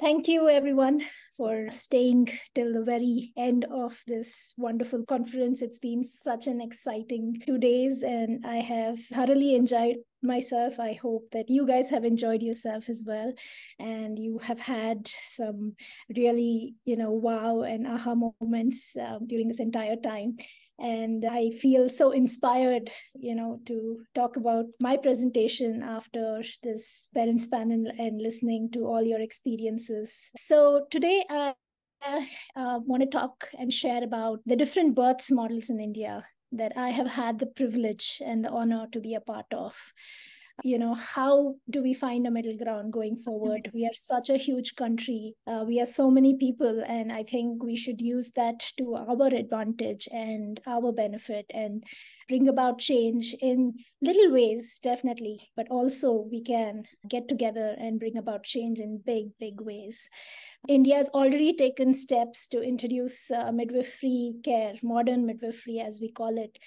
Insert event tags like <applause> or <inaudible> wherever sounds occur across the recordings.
thank you everyone for staying till the very end of this wonderful conference. It's been such an exciting two days, and I have thoroughly enjoyed myself. I hope that you guys have enjoyed yourself as well, and you have had some really, you know, wow and aha moments um, during this entire time and i feel so inspired you know to talk about my presentation after this parents panel and listening to all your experiences. So today i uh, want to talk and share about the different birth models in india that i have had the privilege and the honor to be a part of you know how do we find a middle ground going forward? We are such a huge country. Uh, we are so many people and i think we should use that to our advantage and our benefit and bring about change in little ways definitely. But also we can get together and bring about change in big big ways. India has already taken steps to introduce uh, midwifery care, modern midwifery, as we call it,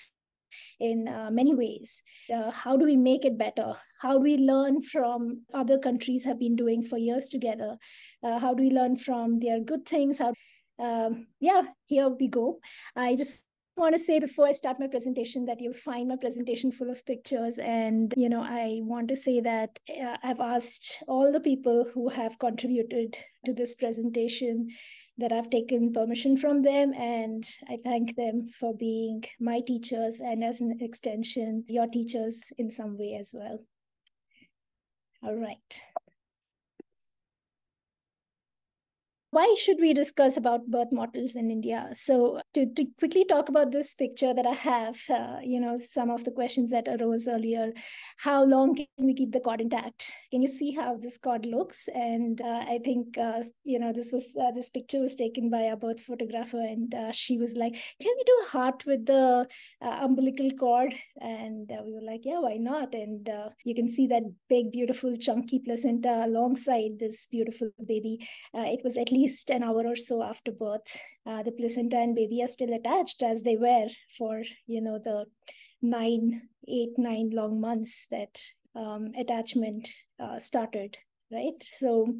in uh, many ways. Uh, how do we make it better? How do we learn from other countries have been doing for years together? Uh, how do we learn from their good things? How, um, yeah, here we go. I just want to say before I start my presentation that you'll find my presentation full of pictures. And, you know, I want to say that uh, I've asked all the people who have contributed to this presentation that I've taken permission from them. And I thank them for being my teachers and as an extension, your teachers in some way as well. All right. Why should we discuss about birth models in India? So to, to quickly talk about this picture that I have, uh, you know, some of the questions that arose earlier, how long can we keep the cord intact? Can you see how this cord looks? And uh, I think, uh, you know, this was, uh, this picture was taken by a birth photographer and uh, she was like, can we do a heart with the uh, umbilical cord? And we were like, yeah, why not? And you can see that big, beautiful, chunky placenta alongside this beautiful baby. it was at least least an hour or so after birth, uh, the placenta and baby are still attached as they were for, you know, the nine, eight, nine long months that um, attachment uh, started, right? So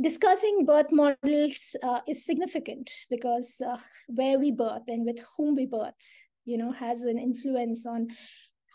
discussing birth models uh, is significant because uh, where we birth and with whom we birth, you know, has an influence on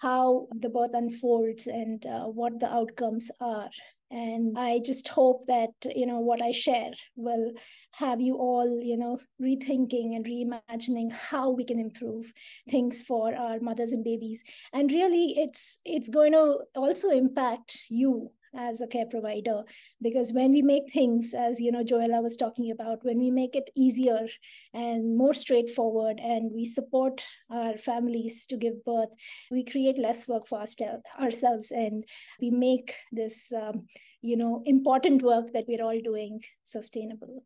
how the birth unfolds and uh, what the outcomes are and i just hope that you know what i share will have you all you know rethinking and reimagining how we can improve things for our mothers and babies. And really it's it's going to also impact you as a care provider. Because when we make things as you know joella was talking about when we make it easier and more straightforward and we support our families to give birth we create less work for ourselves. And we make this um, you know important work that we're all doing sustainable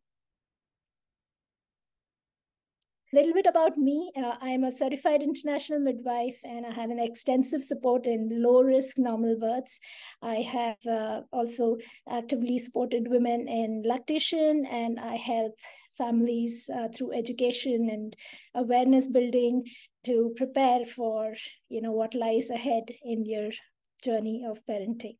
little bit about me. Uh, I'm a certified international midwife and I have an extensive support in low risk normal births. I have uh, also actively supported women in lactation and I help families uh, through education and awareness building to prepare for you know what lies ahead in their journey of parenting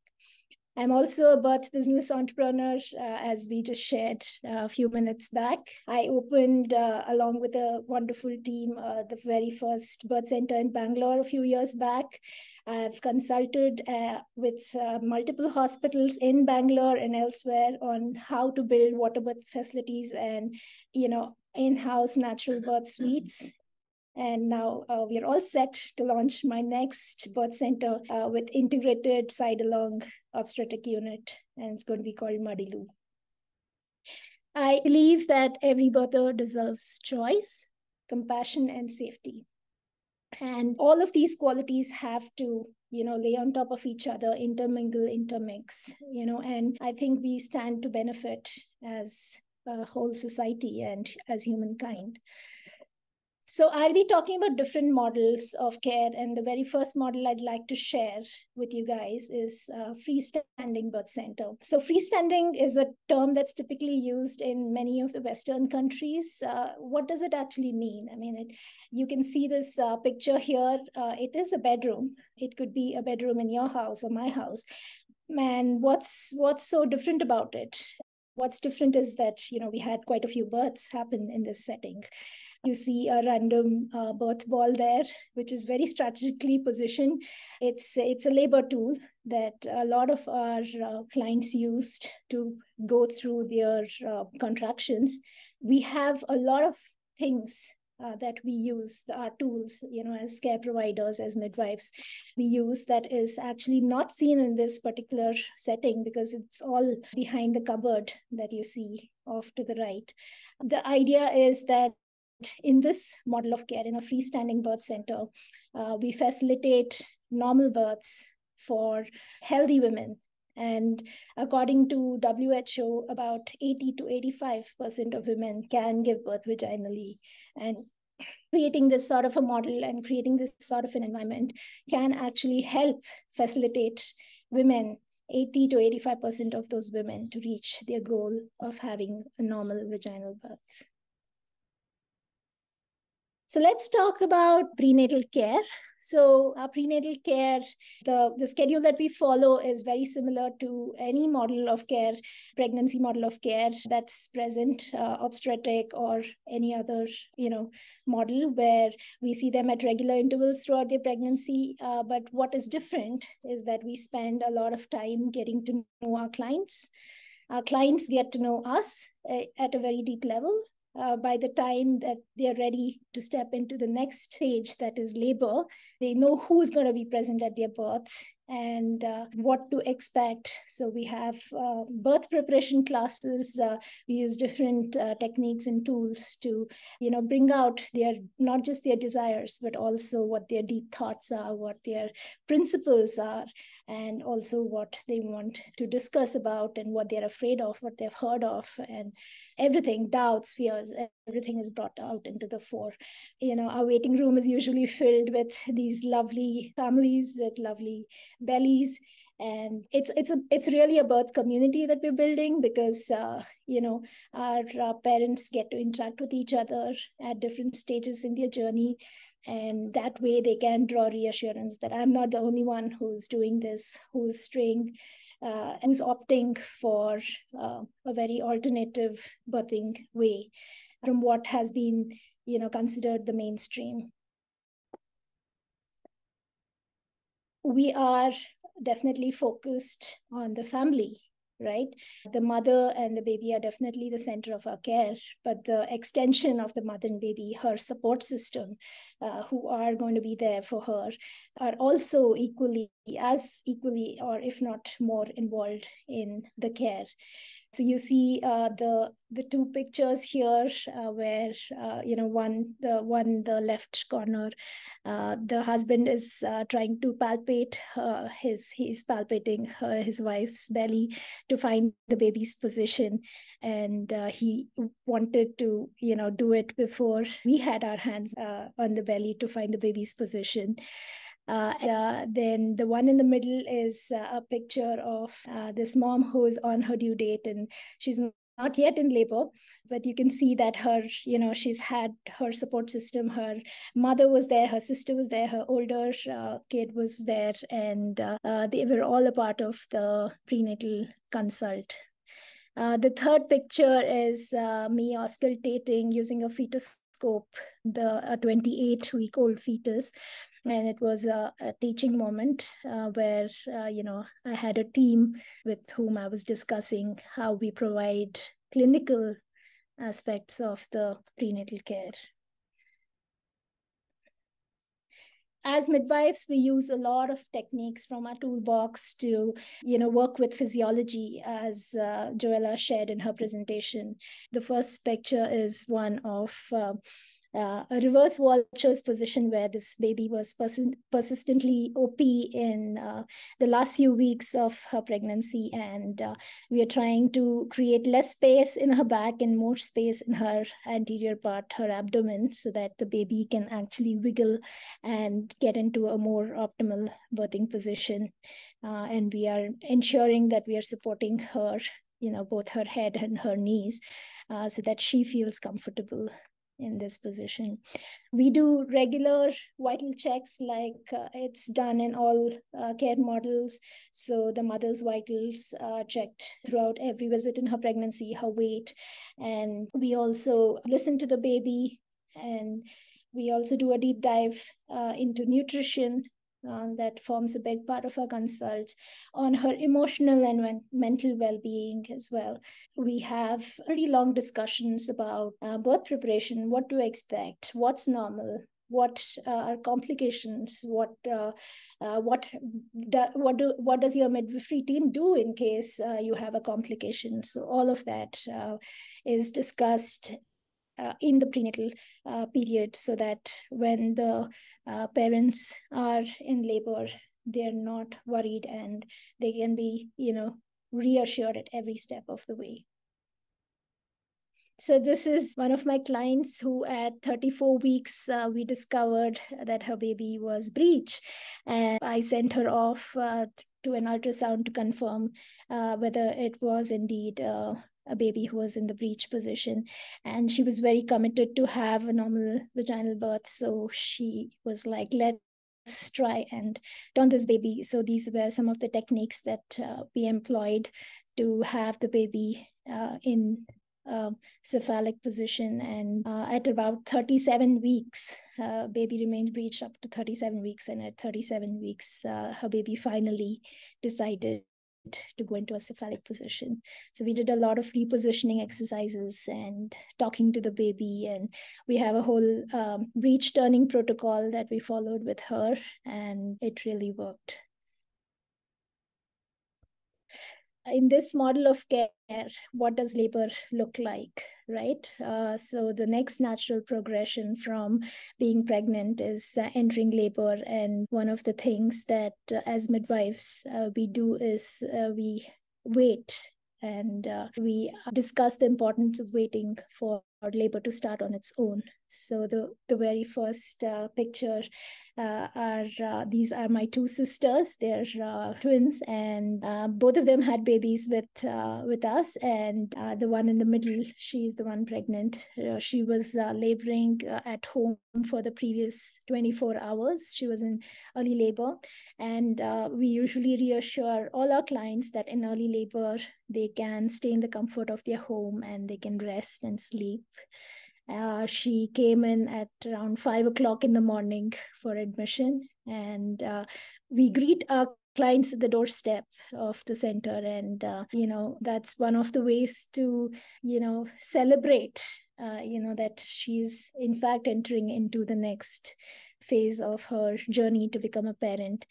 I'm also a birth business entrepreneur, uh, as we just shared uh, a few minutes back. I opened, uh, along with a wonderful team, uh, the very first birth center in Bangalore a few years back. I've consulted uh, with uh, multiple hospitals in Bangalore and elsewhere on how to build water birth facilities and, you know, in-house natural birth suites and now uh, we are all set to launch my next birth center uh, with integrated side along obstetric unit, and it's going to be called Madilu. I believe that every birther deserves choice, compassion, and safety. And all of these qualities have to, you know, lay on top of each other, intermingle, intermix, you know, and I think we stand to benefit as a whole society and as humankind. So I'll be talking about different models of care. And the very first model I'd like to share with you guys is uh, freestanding birth center. So freestanding is a term that's typically used in many of the Western countries. Uh, what does it actually mean? I mean, it, you can see this uh, picture here. Uh, it is a bedroom. It could be a bedroom in your house or my house. And what's what's so different about it? What's different is that, you know, we had quite a few births happen in this setting. You see a random uh, birth ball there, which is very strategically positioned. It's, it's a labor tool that a lot of our uh, clients used to go through their uh, contractions. We have a lot of things uh, that we use, our tools, you know, as care providers, as midwives, we use that is actually not seen in this particular setting because it's all behind the cupboard that you see off to the right. The idea is that in this model of care, in a freestanding birth center, uh, we facilitate normal births for healthy women and according to WHO, about 80 to 85% of women can give birth vaginally. And creating this sort of a model and creating this sort of an environment can actually help facilitate women 80 to 85% of those women to reach their goal of having a normal vaginal birth. So let's talk about prenatal care. So our prenatal care, the, the schedule that we follow is very similar to any model of care, pregnancy model of care that's present, uh, obstetric or any other, you know, model where we see them at regular intervals throughout their pregnancy. Uh, but what is different is that we spend a lot of time getting to know our clients. Our clients get to know us uh, at a very deep level uh, by the time that they're ready to step into the next stage, that is labor, they know who's going to be present at their birth and uh, what to expect. So we have uh, birth preparation classes. Uh, we use different uh, techniques and tools to, you know, bring out their not just their desires, but also what their deep thoughts are, what their principles are, and also what they want to discuss about and what they're afraid of, what they've heard of, and everything, doubts, fears, everything is brought out into the fore. You know, our waiting room is usually filled with these lovely families with lovely bellies. And it's it's a it's really a birth community that we're building because uh, you know our, our parents get to interact with each other at different stages in their journey. And that way they can draw reassurance that i'm not the only one who's doing this who's staying uh, who's opting for uh, a very alternative birthing way from what has been you know considered the mainstream we are definitely focused on the family right? The mother and the baby are definitely the center of our care but the extension of the mother and baby her support system uh, who are going to be there for her are also equally as equally or if not more involved in the care so you see uh, the the two pictures here, uh, where uh, you know one the one the left corner, uh, the husband is uh, trying to palpate uh, his he's palpating his wife's belly to find the baby's position, and he wanted to you know do it before we had our hands on the belly to find the baby's position. Uh, uh, then the one in the middle is uh, a picture of uh, this mom who is on her due date and she's not yet in labor but you can see that her you know she's had her support system. Her mother was there her sister was there her older uh, kid was there and uh, they were all a part of the prenatal consult. Uh, the third picture is uh, me auscultating using a fetoscope, the a 28 week old fetus and it was a, a teaching moment uh, where uh, you know i had a team with whom i was discussing how we provide clinical aspects of the prenatal care. As midwives we use a lot of techniques from our toolbox to you know work with physiology as uh, joella shared in her presentation. The first picture is one of uh, uh, a reverse Walcher's position where this baby was persi- persistently OP in uh, the last few weeks of her pregnancy. And uh, we are trying to create less space in her back and more space in her anterior part, her abdomen, so that the baby can actually wiggle and get into a more optimal birthing position. Uh, and we are ensuring that we are supporting her, you know, both her head and her knees. Uh, so that she feels comfortable in this position. We do regular vital checks like uh, it's done in all uh, care models. So the mother's vitals are checked throughout every visit in her pregnancy, her weight. And we also listen to the baby and we also do a deep dive uh, into nutrition uh, that forms a big part of our consult on her emotional and mental well-being as well. We have pretty long discussions about uh, birth preparation what to expect what's normal what uh, are complications what uh, uh, what do, what do what does your midwifery team do in case uh, you have a complication? So all of that uh, is discussed uh, in the prenatal uh, period so that when the uh, parents are in labor they're not worried and they can be you know reassured at every step of the way. So this is one of my clients who at 34 weeks uh, we discovered that her baby was breech. And i sent her off uh, to an ultrasound to confirm uh, whether it was indeed a baby who was in the breech position and she was very committed to have a normal vaginal birth. So she was like let's try and turn this baby. So these were some of the techniques that uh, we employed to have the baby uh, in cephalic position. And uh, at about 37 weeks uh, baby remained breached up to 37 weeks. And at 37 weeks uh, her baby finally decided to go into a cephalic position. So we did a lot of repositioning exercises and talking to the baby, and we have a whole um, breech turning protocol that we followed with her, and it really worked. in this model of care, what does labor look like, right? Uh, so the next natural progression from being pregnant is uh, entering labor. And one of the things that uh, as midwives uh, we do is uh, we wait and uh, we discuss the importance of waiting for labor to start on its own. So the, the very first picture uh, are uh, these are my two sisters. They're uh, twins, and uh, both of them had babies with uh, with us. And uh, the one in the middle, she's the one pregnant. she was laboring at home for the previous 24 hours. She was in early labor, and we usually reassure all our clients that in early labor they can stay in the comfort of their home and they can rest and sleep. Uh, she came in at around five o'clock in the morning for admission, and uh, we greet our clients at the doorstep of the center. And uh, you know that's one of the ways to you know celebrate uh, you know that she's in fact entering into the next phase of her journey to become a parent.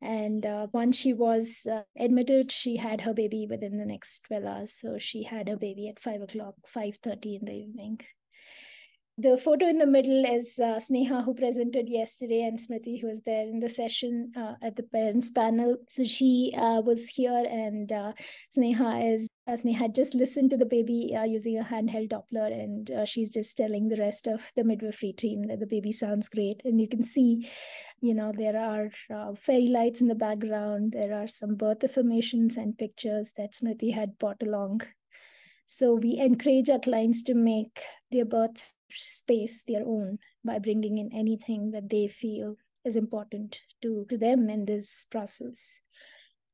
And uh, once she was uh, admitted she had her baby within the next 12 hours. So she had her baby at 5 o'clock 5.30 in the evening the photo in the middle is uh, Sneha, who presented yesterday, and Smriti, who was there in the session uh, at the parents panel. So she uh, was here, and uh, Sneha is uh, Sneha had just listened to the baby uh, using a handheld Doppler, and she's just telling the rest of the midwifery team that the baby sounds great. And you can see, you know, there are fairy lights in the background. There are some birth affirmations and pictures that Smriti had brought along. So we encourage our clients to make their birth space their own by bringing in anything that they feel is important to, to them in this process.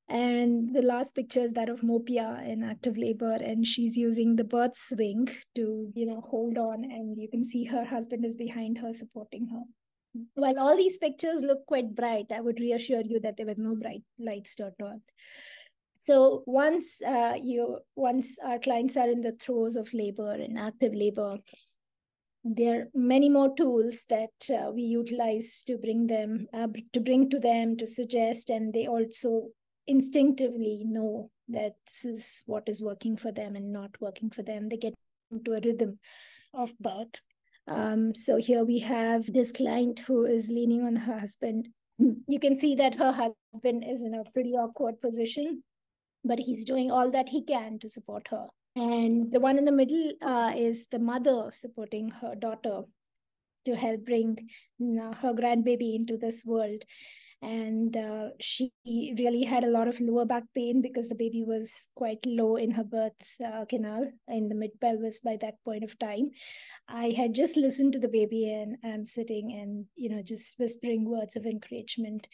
And the last picture is that of Mopia in active labor, and she's using the birth swing to, you know, hold on, and you can see her husband is behind her supporting her. While all these pictures look quite bright, I would reassure you that there were no bright lights turned on. So once uh, you once our clients are in the throes of labor and active labor, there are many more tools that uh, we utilize to bring them uh, to bring to them to suggest and they also instinctively know that this is what is working for them and not working for them. They get into a rhythm of birth. Um, so here we have this client who is leaning on her husband. You can see that her husband is in a pretty awkward position but he's doing all that he can to support her and the one in the middle uh, is the mother supporting her daughter to help bring know, her grandbaby into this world. and uh, she really had a lot of lower back pain because the baby was quite low in her birth uh, canal in the mid pelvis by that point of time i had just listened to the baby and i'm sitting and you know just whispering words of encouragement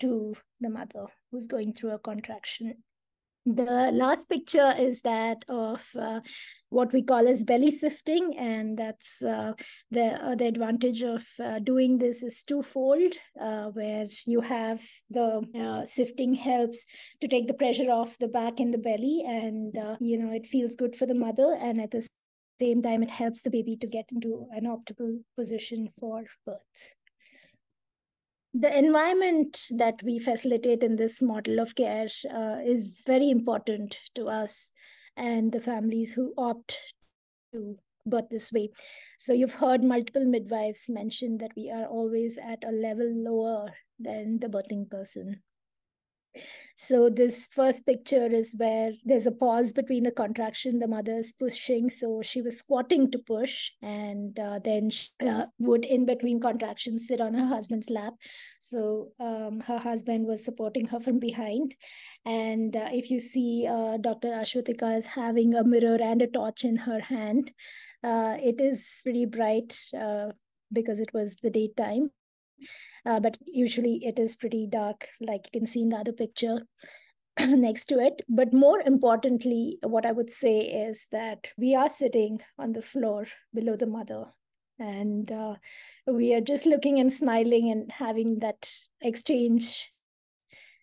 to the mother who's going through a contraction the last picture is that of uh, what we call as belly sifting and that's uh, the uh, the advantage of uh, doing this is twofold uh, where you have the uh, sifting helps to take the pressure off the back and the belly and you know it feels good for the mother and at the same time it helps the baby to get into an optimal position for birth the environment that we facilitate in this model of care uh, is very important to us and the families who opt to birth this way. So you've heard multiple midwives mention that we are always at a level lower than the birthing person. So this first picture is where there's a pause between the contraction. The mother is pushing, so she was squatting to push, and uh, then she, uh, would, in between contractions, sit on her husband's lap. So um, her husband was supporting her from behind. And uh, if you see, uh, Dr. Ashwatika is having a mirror and a torch in her hand. Uh, it is pretty bright uh, because it was the daytime uh, but usually it is pretty dark, like you can see in the other picture <clears throat> next to it. But more importantly, what I would say is that we are sitting on the floor below the mother. And uh, we are just looking and smiling and having that exchange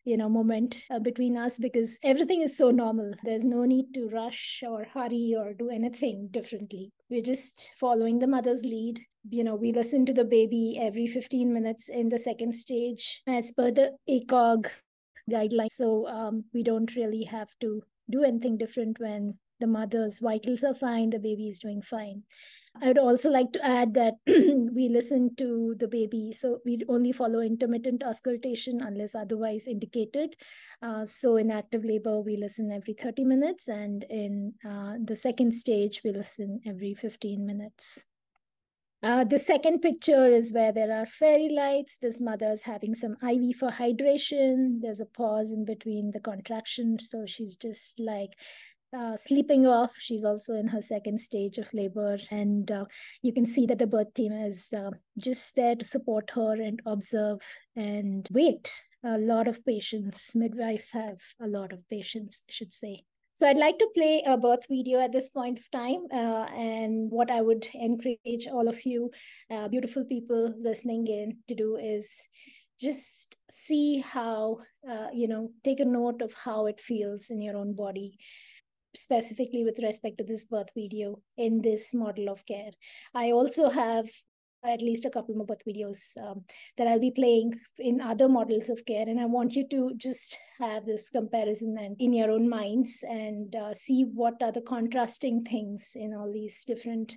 you know moment uh, between us because everything is so normal there's no need to rush or hurry or do anything differently we're just following the mother's lead you know we listen to the baby every 15 minutes in the second stage as per the ACOG guidelines so um, we don't really have to do anything different when the mother's vitals are fine the baby is doing fine I would also like to add that <clears throat> we listen to the baby. So we only follow intermittent auscultation unless otherwise indicated. Uh, so in active labor, we listen every 30 minutes. And in uh, the second stage, we listen every 15 minutes. Uh, the second picture is where there are fairy lights. This mother is having some IV for hydration. There's a pause in between the contractions. So she's just like uh, sleeping off. She's also in her second stage of labor. And uh, you can see that the birth team is uh, just there to support her and observe and wait. A lot of patience. Midwives have a lot of patience, I should say. So I'd like to play a birth video at this point of time. Uh, and what I would encourage all of you, uh, beautiful people listening in, to do is just see how, uh, you know, take a note of how it feels in your own body specifically with respect to this birth video in this model of care. I also have at least a couple more birth videos um, that I'll be playing in other models of care. And I want you to just have this comparison and in your own minds and uh, see what are the contrasting things in all these different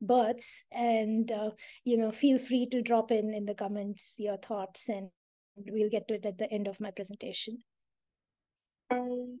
births. And, uh, you know, feel free to drop in in the comments your thoughts and we'll get to it at the end of my presentation. Um,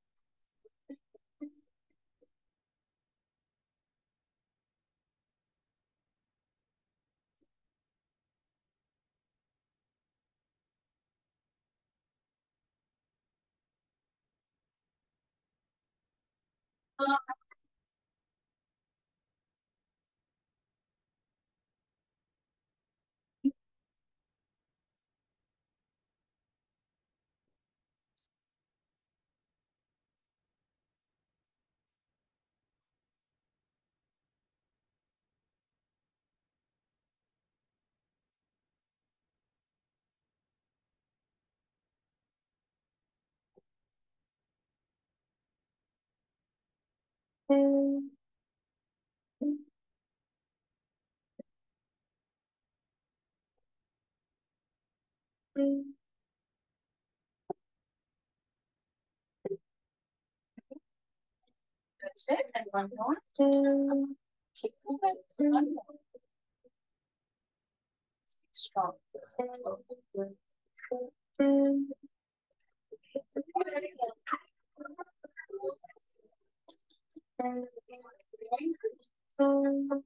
Uh, That's it, and one more. Keep moving, one more. Strong. Um, so,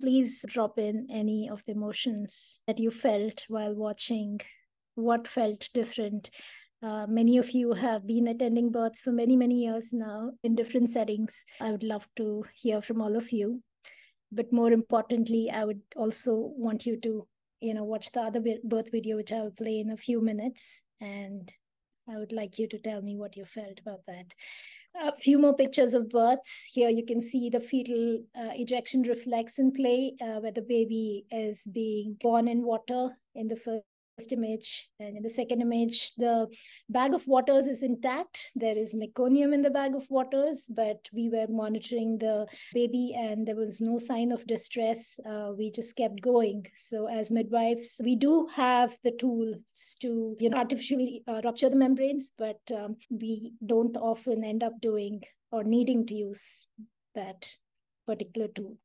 Please drop in any of the emotions that you felt while watching, what felt different. Uh, many of you have been attending births for many, many years now in different settings. I would love to hear from all of you. But more importantly, I would also want you to, you know, watch the other birth video, which I'll play in a few minutes. And I would like you to tell me what you felt about that a few more pictures of birth. Here you can see the fetal uh, ejection reflex in play, uh, where the baby is being born in water in the first image. And in the second image, the bag of waters is intact. There is meconium in the bag of waters, but we were monitoring the baby and there was no sign of distress. Uh, we just kept going. So as midwives, we do have the tools to you know, artificially uh, rupture the membranes, but um, we don't often end up doing or needing to use that particular tool.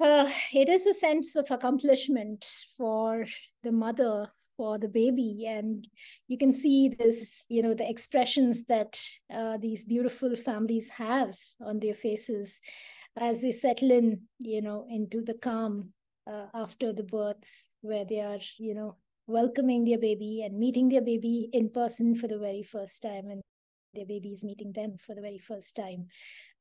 Uh, it is a sense of accomplishment for the mother for the baby and you can see this you know the expressions that uh, these beautiful families have on their faces as they settle in you know into the calm uh, after the birth where they are you know welcoming their baby and meeting their baby in person for the very first time. And their baby is meeting them for the very first time.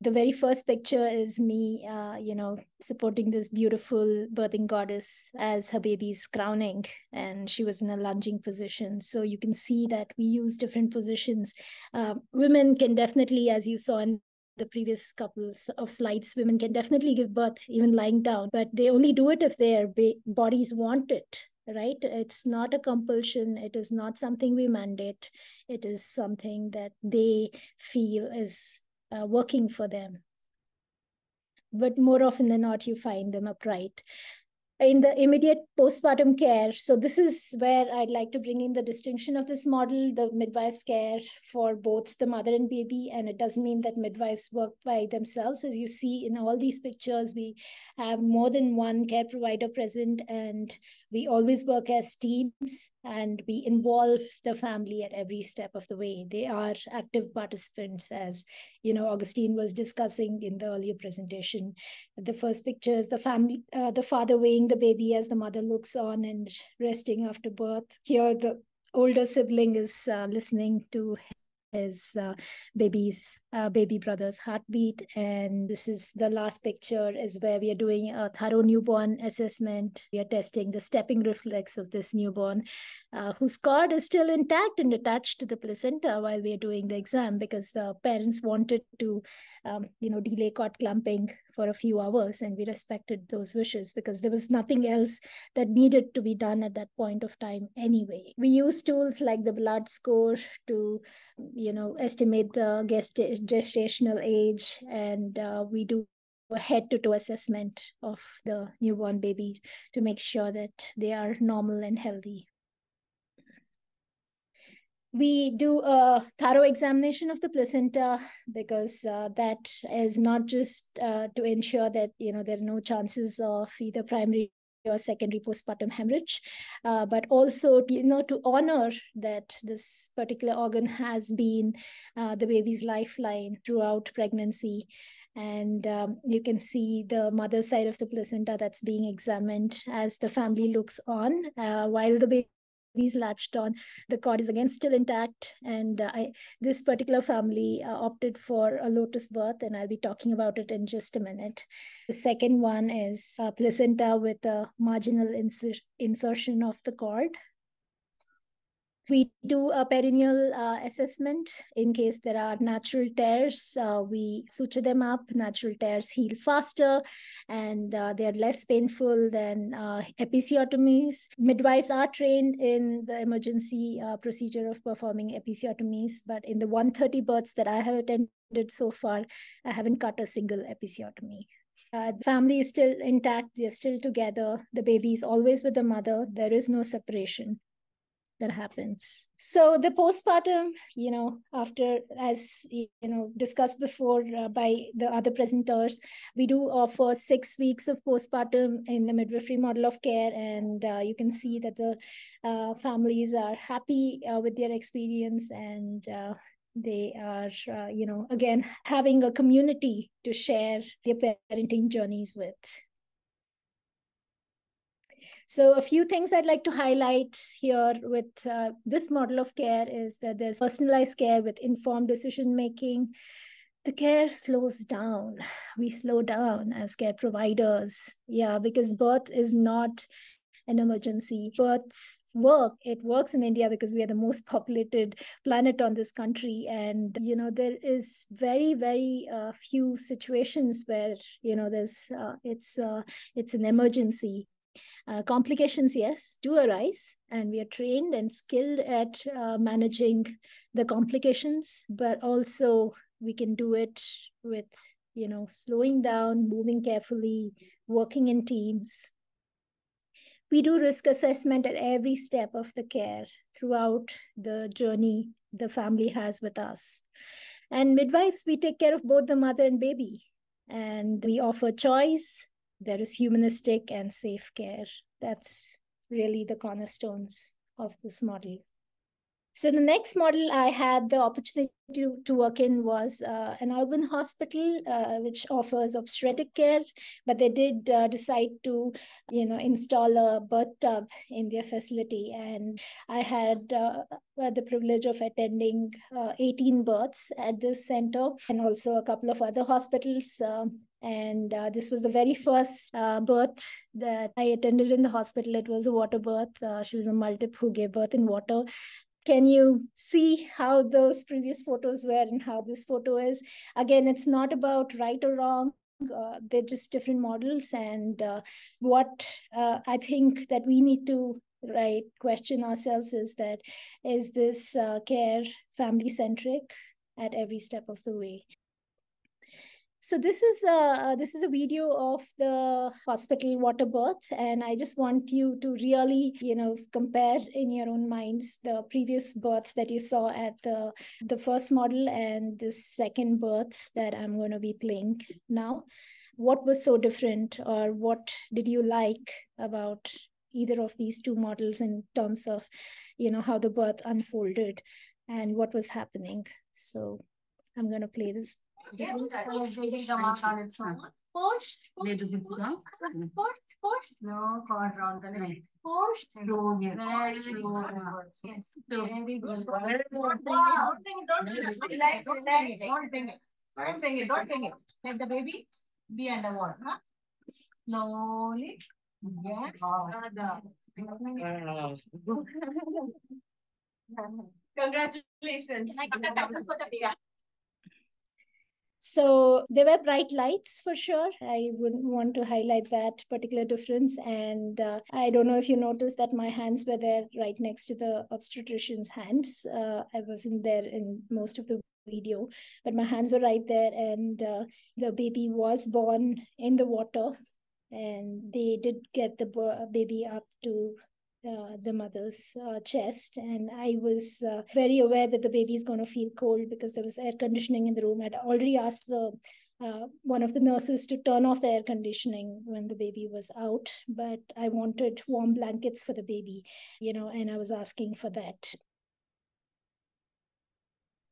The very first picture is me uh, you know supporting this beautiful birthing goddess as her baby's crowning. And she was in a lunging position. So you can see that we use different positions. Uh, women can definitely as you saw in the previous couple of slides women can definitely give birth even lying down but they only do it if their ba- bodies want it right? It's not a compulsion. It is not something we mandate. It is something that they feel is uh, working for them. But more often than not you find them upright in the immediate postpartum care. So this is where I'd like to bring in the distinction of this model, the midwife's care for both the mother and baby. And it doesn't mean that midwives work by themselves. As you see in all these pictures, we have more than one care provider present and we always work as teams and we involve the family at every step of the way. They are active participants as you know augustine was discussing in the earlier presentation. The first picture is the family uh, the father weighing the baby as the mother looks on and resting after birth. Here the older sibling is uh, listening to his uh, baby's uh, baby brother's heartbeat. And this is the last picture is where we are doing a thorough newborn assessment. We are testing the stepping reflex of this newborn uh, whose cord is still intact and attached to the placenta while we are doing the exam because the parents wanted to um, you know delay cord clamping for a few hours and we respected those wishes because there was nothing else that needed to be done at that point of time anyway. We use tools like the Ballard score to you know estimate the gest- gestational age and uh, we do a head to toe assessment of the newborn baby to make sure that they are normal and healthy. We do a thorough examination of the placenta because uh, that is not just uh, to ensure that you know there are no chances of either primary or secondary postpartum hemorrhage, uh, but also you know to honor that this particular organ has been uh, the baby's lifeline throughout pregnancy. And um, you can see the mother side of the placenta that's being examined as the family looks on uh, while the baby these latched on. The cord is again still intact. And uh, I, this particular family uh, opted for a lotus birth, and I'll be talking about it in just a minute. The second one is placenta with a marginal inser insertion of the cord. We do a perineal uh, assessment in case there are natural tears. Uh, we suture them up. Natural tears heal faster and uh, they are less painful than uh, episiotomies. Midwives are trained in the emergency uh, procedure of performing episiotomies, but in the 130 births that I have attended so far, I haven't cut a single episiotomy. Uh, the family is still intact. They're still together. The baby is always with the mother. There is no separation that happens. So the postpartum you know after as you know discussed before uh, by the other presenters we do offer six weeks of postpartum in the midwifery model of care and uh, you can see that the uh, families are happy uh, with their experience and uh, they are uh, you know again having a community to share their parenting journeys with so a few things I'd like to highlight here with uh, this model of care is that there's personalized care with informed decision making. The care slows down. We slow down as care providers. Yeah, because birth is not an emergency. Birth work it works in india because we are the most <laughs> populated planet on this country and you know there is very very uh, few situations where you know there's uh, it's uh, it's an emergency uh, complications, yes, do arise, and we are trained and skilled at uh, managing the complications, but also we can do it with, you know, slowing down, moving carefully, working in teams. We do risk assessment at every step of the care throughout the journey the family has with us. And midwives, we take care of both the mother and baby. And we offer choice, there is humanistic and safe care. That's really the cornerstones of this model. So the next model I had the opportunity to, to work in was uh, an urban hospital, uh, which offers obstetric care, but they did uh, decide to, you know, install a birth tub in their facility. And I had uh, the privilege of attending uh, 18 births at this center and also a couple of other hospitals. Um, and uh, this was the very first uh, birth that I attended in the hospital. It was a water birth. Uh, she was a multip who gave birth in water can you see how those previous photos were and how this photo is? Again it's not about right or wrong. Uh, they're just different models and uh, what uh, i think that we need to right question ourselves is that is this uh, care family centric at every step of the way so this is a this is a video of the hospital water birth, and I just want you to really, you know, compare in your own minds the previous birth that you saw at the the first model and this second birth that I'm going to be playing now. What was so different, or what did you like about either of these two models in terms of, you know, how the birth unfolded and what was happening? So I'm going to play this Push. Little bit down. Push. Push. No, cord round. Push. Slow. Very slow. Yes. Very good. Don't bring it. Don't bring it. Relax. Relax. Don't bring it. Don't bring it. Don't bring it. Let the baby be underwater. Huh? Slowly. Yeah. <laughs> Congratulations. So there were bright lights for sure. I wouldn't want to highlight that particular difference. And uh, I don't know if you noticed that my hands were there right next to the obstetrician's hands. Uh, I wasn't there in most of the video, but my hands were right there. And uh, the baby was born in the water. And they did get the baby up to uh, the mother's uh, chest. And I was uh, very aware that the baby is going to feel cold because there was air conditioning in the room. I'd already asked the uh, one of the nurses to turn off the air conditioning when the baby was out, but I wanted warm blankets for the baby, you know, and I was asking for that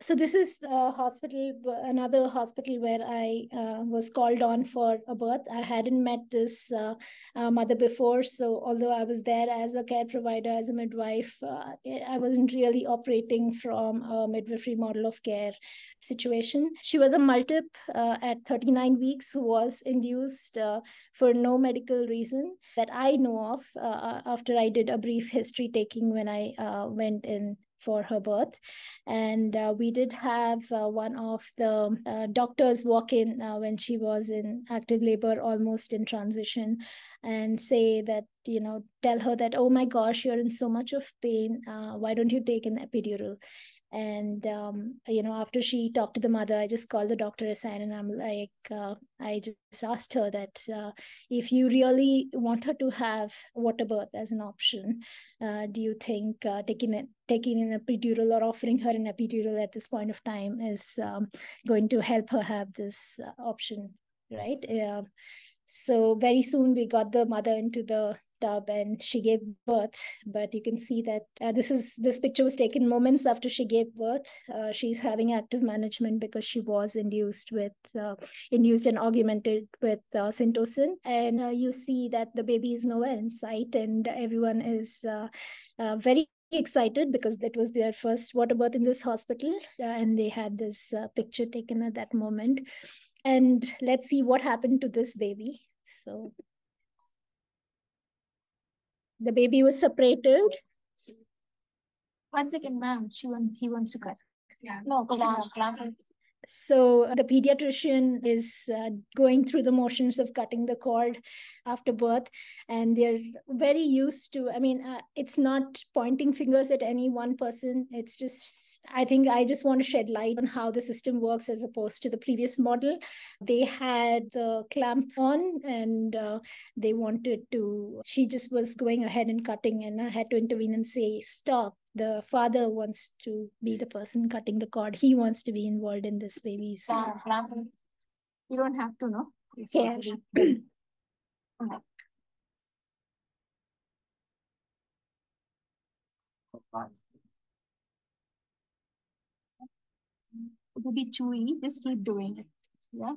so this is a hospital another hospital where i uh, was called on for a birth. I hadn't met this uh, uh, mother before. So although i was there as a care provider as a midwife uh, i wasn't really operating from a midwifery model of care situation. She was a multip uh, at 39 weeks who was induced uh, for no medical reason that i know of after i did a brief history taking when i went in for her birth. And uh, we did have uh, one of the uh, doctors walk in uh, when she was in active labor, almost in transition, and say that, you know, tell her that, oh my gosh, you're in so much of pain. Uh, why don't you take an epidural? And um, you know after she talked to the mother i just called the doctor aside and i'm like uh, i just asked her that uh, if you really want her to have water birth as an option uh, do you think uh, taking it taking an epidural or offering her an epidural at this point of time is um, going to help her have this uh, option right Yeah. so very soon we got the mother into the tub and she gave birth but you can see that uh, this is this picture was taken moments after she gave birth. Uh, she's having active management because she was induced with uh, induced and augmented with uh, syntocin and uh, you see that the baby is nowhere in sight and everyone is uh, very excited because that was their first water birth in this hospital. And they had this picture taken at that moment. And let's see what happened to this baby. So the baby was separated. One second, ma'am. She wants, he wants to cut. Yeah. No, clamp, clamp. So the pediatrician is uh, going through the motions of cutting the cord after birth, and they're very used to. I mean, uh, it's not pointing fingers at any one person. It's just, I think, I just want to shed light on how the system works as opposed to the previous model. They had the clamp on, and uh, they wanted to. She just was going ahead and cutting, and I had to intervene and say, "Stop! The father wants to be the person cutting the cord. He wants to be involved in this baby's. You don't have to, no? Yeah. <clears throat> It will be chewy. Just keep doing it. Yeah.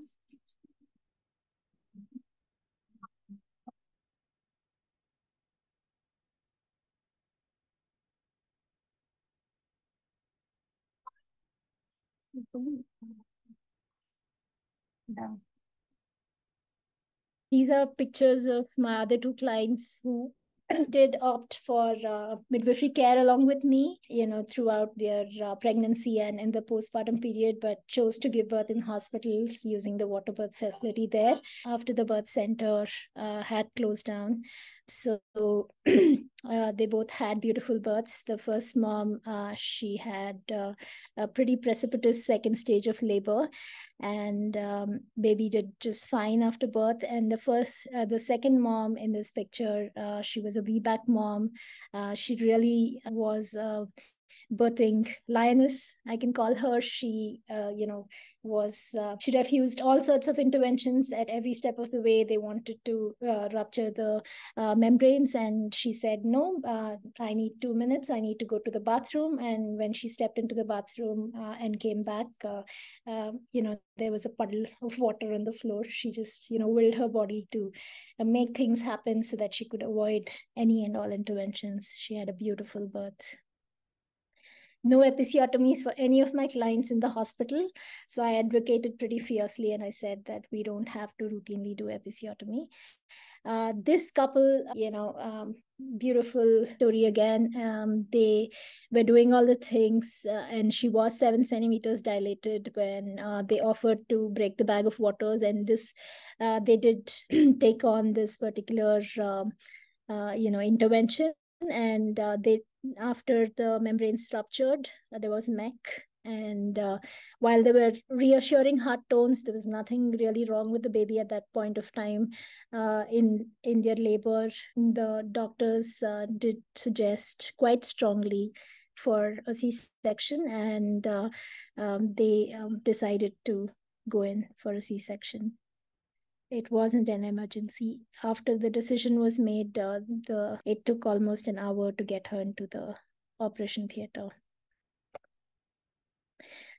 These are pictures of my other two clients who <clears throat> did opt for uh, midwifery care along with me, you know, throughout their uh, pregnancy and in the postpartum period, but chose to give birth in hospitals using the water birth facility there after the birth center uh, had closed down. So <clears throat> uh, they both had beautiful births. The first mom, uh, she had uh, a pretty precipitous second stage of labor, and um, baby did just fine after birth. And the first, uh, the second mom in this picture, uh, she was a VBAC mom. Uh, she really was birthing lioness i can call her. She uh, you know was uh, she refused all sorts of interventions at every step of the way. They wanted to uh, rupture the uh, membranes. And she said no uh, i need 2 minutes. I need to go to the bathroom. And when she stepped into the bathroom uh, and came back you know there was a puddle of water on the floor. She just you know willed her body to make things happen so that she could avoid any and all interventions. She had a beautiful birth no episiotomies for any of my clients in the hospital. So I advocated pretty fiercely and I said that we don't have to routinely do episiotomy. Uh, this couple, you know, um, beautiful story again. Um, they were doing all the things, uh, and she was seven centimeters dilated when uh, they offered to break the bag of waters. And this, uh, they did <clears throat> take on this particular, um, uh, you know, intervention and uh, they after the membranes ruptured uh, there was MEC And uh, while there were reassuring heart tones, there was nothing really wrong with the baby at that point of time. Uh, in in their labor, the doctors uh, did suggest quite strongly for a C-section, and uh, um, they um, decided to go in for a C-section. It wasn't an emergency. After the decision was made, uh, the it took almost an hour to get her into the operation theater.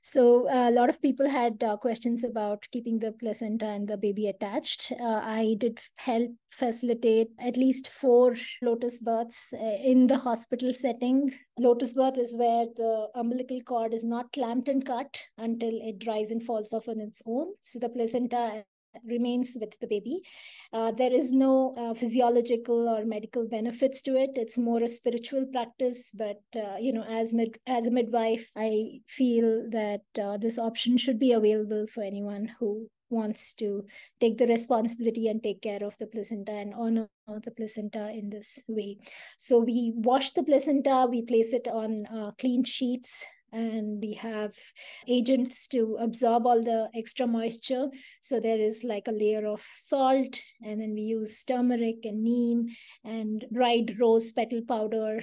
So uh, a lot of people had uh, questions about keeping the placenta and the baby attached. Uh, I did help facilitate at least four lotus births uh, in the hospital setting. Lotus birth is where the umbilical cord is not clamped and cut until it dries and falls off on its own. So the placenta remains with the baby. Uh, there is no uh, physiological or medical benefits to it. It's more a spiritual practice. But uh, you know, as mid as a midwife, I feel that uh, this option should be available for anyone who wants to take the responsibility and take care of the placenta and honor the placenta in this way. So we wash the placenta, we place it on uh, clean sheets and we have agents to absorb all the extra moisture. So there is like a layer of salt, and then we use turmeric and neem and dried rose petal powder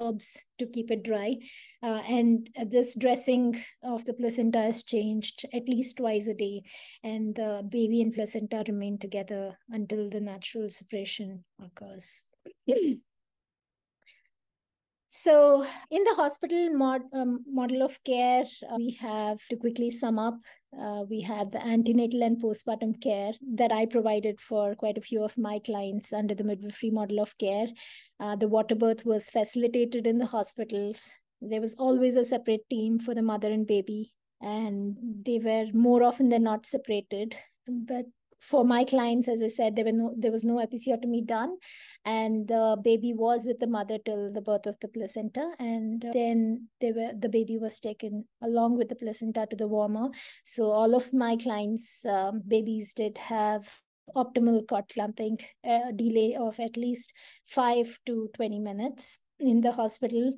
herbs to keep it dry. Uh, and this dressing of the placenta is changed at least twice a day. And the baby and placenta remain together until the natural separation occurs. <clears throat> So, in the hospital mod, um, model of care, uh, we have to quickly sum up. Uh, we have the antenatal and postpartum care that I provided for quite a few of my clients under the midwifery model of care. Uh, the water birth was facilitated in the hospitals. There was always a separate team for the mother and baby, and they were more often than not separated. But for my clients, as I said, there were no there was no episiotomy done, and the baby was with the mother till the birth of the placenta, and then they were the baby was taken along with the placenta to the warmer. So all of my clients' um, babies did have optimal cord clamping, a delay of at least five to twenty minutes in the hospital.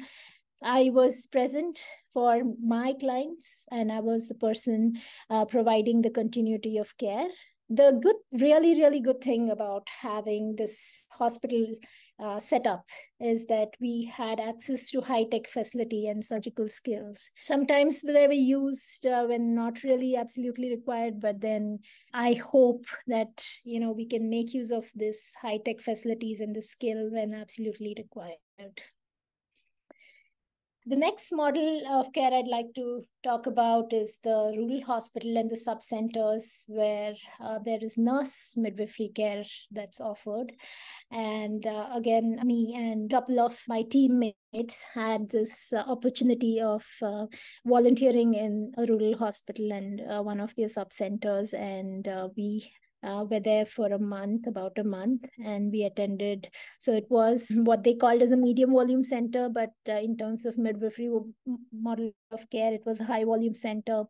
I was present for my clients and I was the person uh, providing the continuity of care the good, really, really good thing about having this hospital uh, setup is that we had access to high tech facility and surgical skills. Sometimes they were used uh, when not really absolutely required, but then I hope that you know we can make use of this high tech facilities and the skill when absolutely required. The next model of care I'd like to talk about is the rural hospital and the sub centers where uh, there is nurse midwifery care that's offered. And uh, again, me and a couple of my teammates had this uh, opportunity of uh, volunteering in a rural hospital and uh, one of their sub centers. And uh, we uh, were there for a month, about a month, and we attended. So it was what they called as a medium volume center, but uh, in terms of midwifery model of care, it was a high volume center.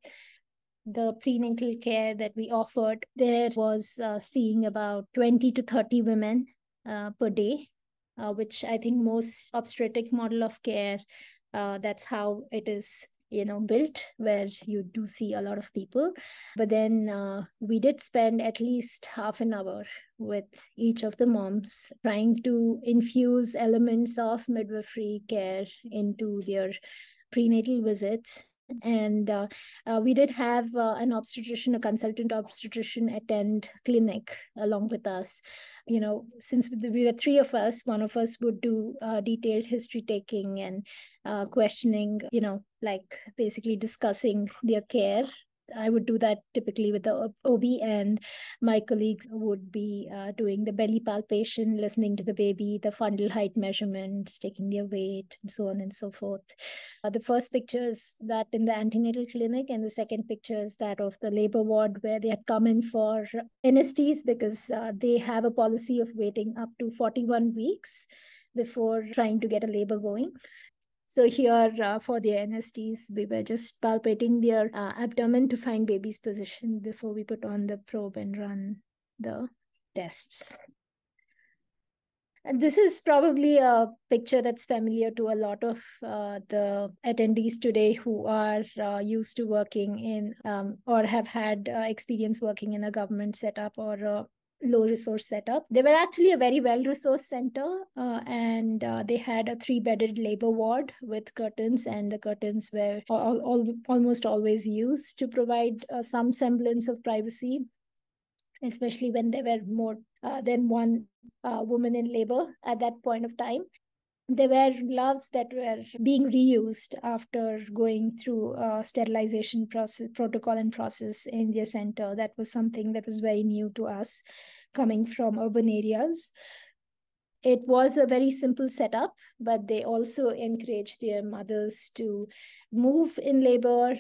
The prenatal care that we offered there was uh, seeing about 20 to 30 women uh, per day, uh, which I think most obstetric model of care, uh, that's how it is you know built where you do see a lot of people. But then uh, we did spend at least half an hour with each of the moms trying to infuse elements of midwifery care into their prenatal visits. And uh, uh, we did have uh, an obstetrician a consultant obstetrician attend clinic along with us. You know since we were three of us one of us would do uh, detailed history taking and uh, questioning you know like basically discussing their care I would do that typically with the OB, and my colleagues would be uh, doing the belly palpation, listening to the baby, the fundal height measurements, taking their weight, and so on and so forth. Uh, the first picture is that in the antenatal clinic, and the second picture is that of the labor ward where they had come in for NSTs because uh, they have a policy of waiting up to 41 weeks before trying to get a labor going. So here uh, for the NSTs, we were just palpating their uh, abdomen to find baby's position before we put on the probe and run the tests. And this is probably a picture that's familiar to a lot of uh, the attendees today who are uh, used to working in um, or have had uh, experience working in a government setup or a low resource setup. They were actually a very well resourced center uh, and uh, they had a three bedded labor ward with curtains, and the curtains were all, all, almost always used to provide uh, some semblance of privacy especially when there were more uh, than one uh, woman in labor at that point of time. There were gloves that were being reused after going through a sterilization process, protocol and process in the center. That was something that was very new to us coming from urban areas. It was a very simple setup, but they also encouraged their mothers to move in labor,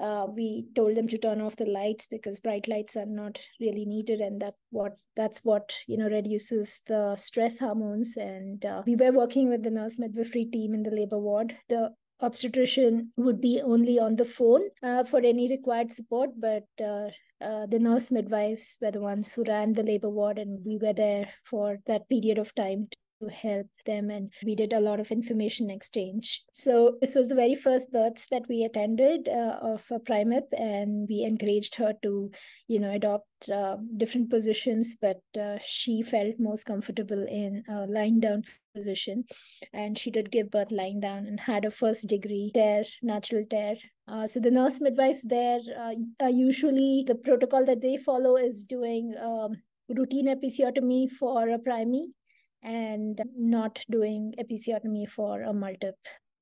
uh, we told them to turn off the lights because bright lights are not really needed and that what that's what you know reduces the stress hormones. And uh, we were working with the nurse midwifery team in the labor ward. The obstetrician would be only on the phone uh, for any required support but uh, uh, the nurse midwives were the ones who ran the labor ward and we were there for that period of time help them and we did a lot of information exchange. So this was the very first birth that we attended uh, of a primip and we encouraged her to you know adopt uh, different positions but uh, she felt most comfortable in a lying down position. And she did give birth lying down and had a first degree tear natural tear. Uh, so the nurse midwives there uh, usually the protocol that they follow is doing um, routine episiotomy for a primie and not doing episiotomy for a multip.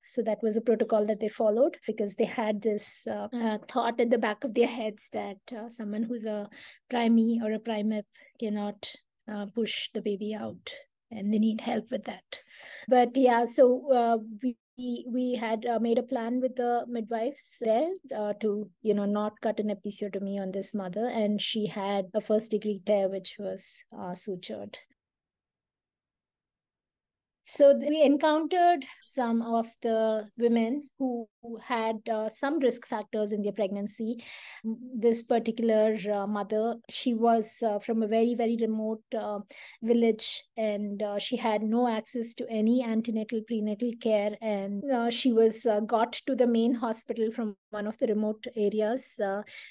So that was a protocol that they followed because they had this uh, uh, thought at the back of their heads that uh, someone who's a primie or a primip cannot uh, push the baby out and they need help with that. But yeah, so uh, we we had uh, made a plan with the midwives there uh, to you know not cut an episiotomy on this mother and she had a first degree tear which was uh, sutured so we encountered some of the women who had uh, some risk factors in their pregnancy. This particular uh, mother, she was uh, from a very, very remote uh, village and uh, she had no access to any antenatal prenatal care. And uh, she was got to the main hospital from one of the remote areas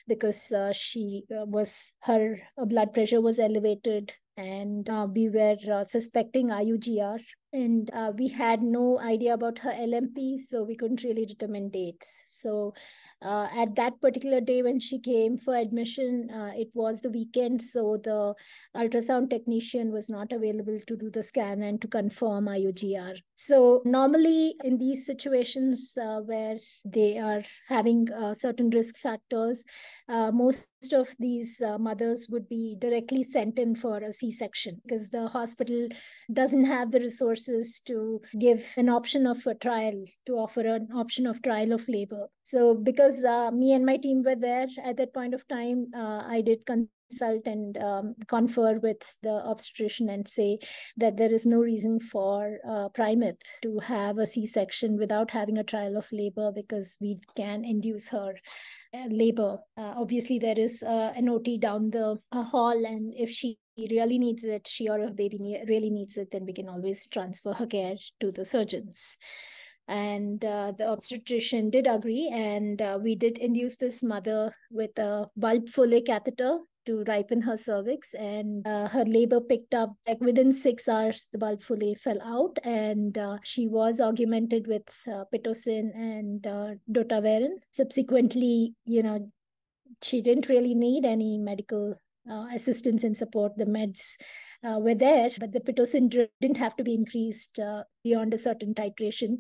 because she was, her blood pressure was elevated and uh, we were uh, suspecting IUGR and uh, we had no idea about her LMP, so we couldn't really determine dates. So uh, at that particular day when she came for admission, uh, it was the weekend, so the ultrasound technician was not available to do the scan and to confirm IUGR. So normally in these situations uh, where they are having uh, certain risk factors, uh, most of these mothers would be directly sent in for a C-section because the hospital doesn't have the resources to give an option of a trial, to offer an option of trial of labor. So because uh, me and my team were there at that point of time, uh, I did consult and um, confer with the obstetrician and say that there is no reason for uh, primip to have a c-section without having a trial of labor because we can induce her uh, labor uh, obviously there is uh, an ot down the uh, hall and if she really needs it. She or her baby really needs it then we can always transfer her care to the surgeons. And uh, the obstetrician did agree and uh, we did induce this mother with a bulb Foley catheter to ripen her cervix and uh, her labor picked up like within six hours the bulb Foley fell out and uh, she was augmented with uh, pitocin and uh, subsequently you know she didn't really need any medical assistance and support the meds uh, were there, but the pitocin didn't have to be increased uh, beyond a certain titration.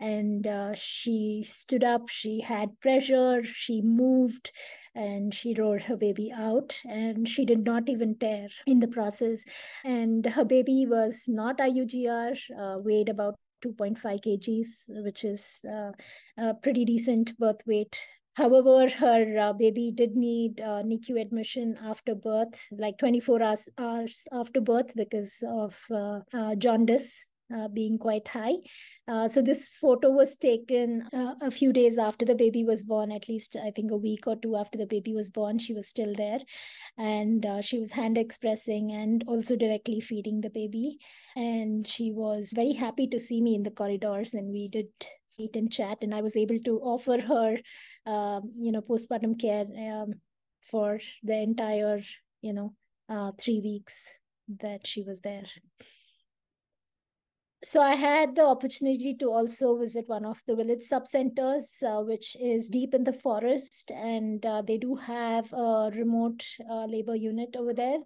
And uh, she stood up she had pressure she moved and she rolled her baby out and she did not even tear in the process. And her baby was not iugr uh, weighed about 2.5 kgs which is uh, a pretty decent birth weight However, her uh, baby did need uh, NICU admission after birth, like 24 hours, hours after birth, because of uh, uh jaundice uh, being quite high. Uh, so this photo was taken a few days after the baby was born, at least I think a week or two after the baby was born. She was still there, and she was hand expressing and also directly feeding the baby. And she was very happy to see me in the corridors, and we did meet and chat. And I was able to offer her, um, you know, postpartum care um, for the entire, you know, uh, three weeks that she was there so I had the opportunity to also visit one of the village subcenters, uh, which is deep in the forest, and uh, they do have a remote uh, labor unit over there.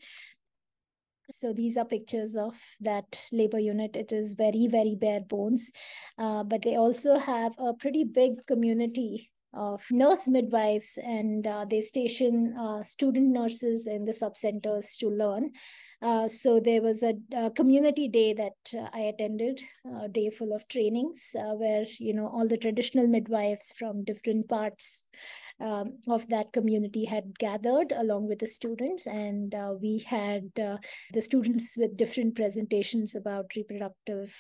So these are pictures of that labor unit. It is very, very bare bones, uh, but they also have a pretty big community of nurse midwives, and uh, they station uh, student nurses in the subcenters to learn. Uh, so there was a, a community day that uh, I attended, a day full of trainings uh, where you know all the traditional midwives from different parts um, of that community had gathered along with the students, and uh, we had uh, the students with different presentations about reproductive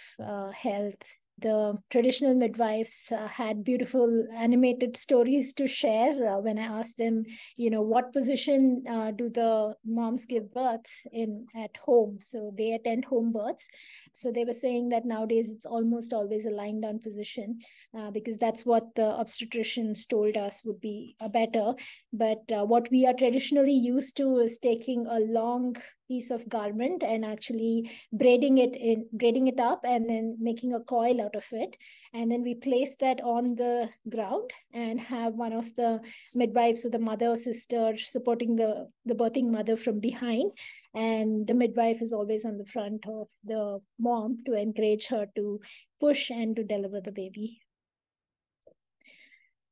health. The traditional midwives uh, had beautiful animated stories to share uh, when i asked them you know what position uh, do the moms give birth in at home? So they attend home births so they were saying that nowadays it's almost always a lying down position uh, because that's what the obstetricians told us would be a better. But uh, what we are traditionally used to is taking a long piece of garment and actually braiding it in braiding it up and then making a coil out of it. And then we place that on the ground and have one of the midwives or the mother or sister supporting the the birthing mother from behind and the midwife is always on the front of the mom to encourage her to push and to deliver the baby.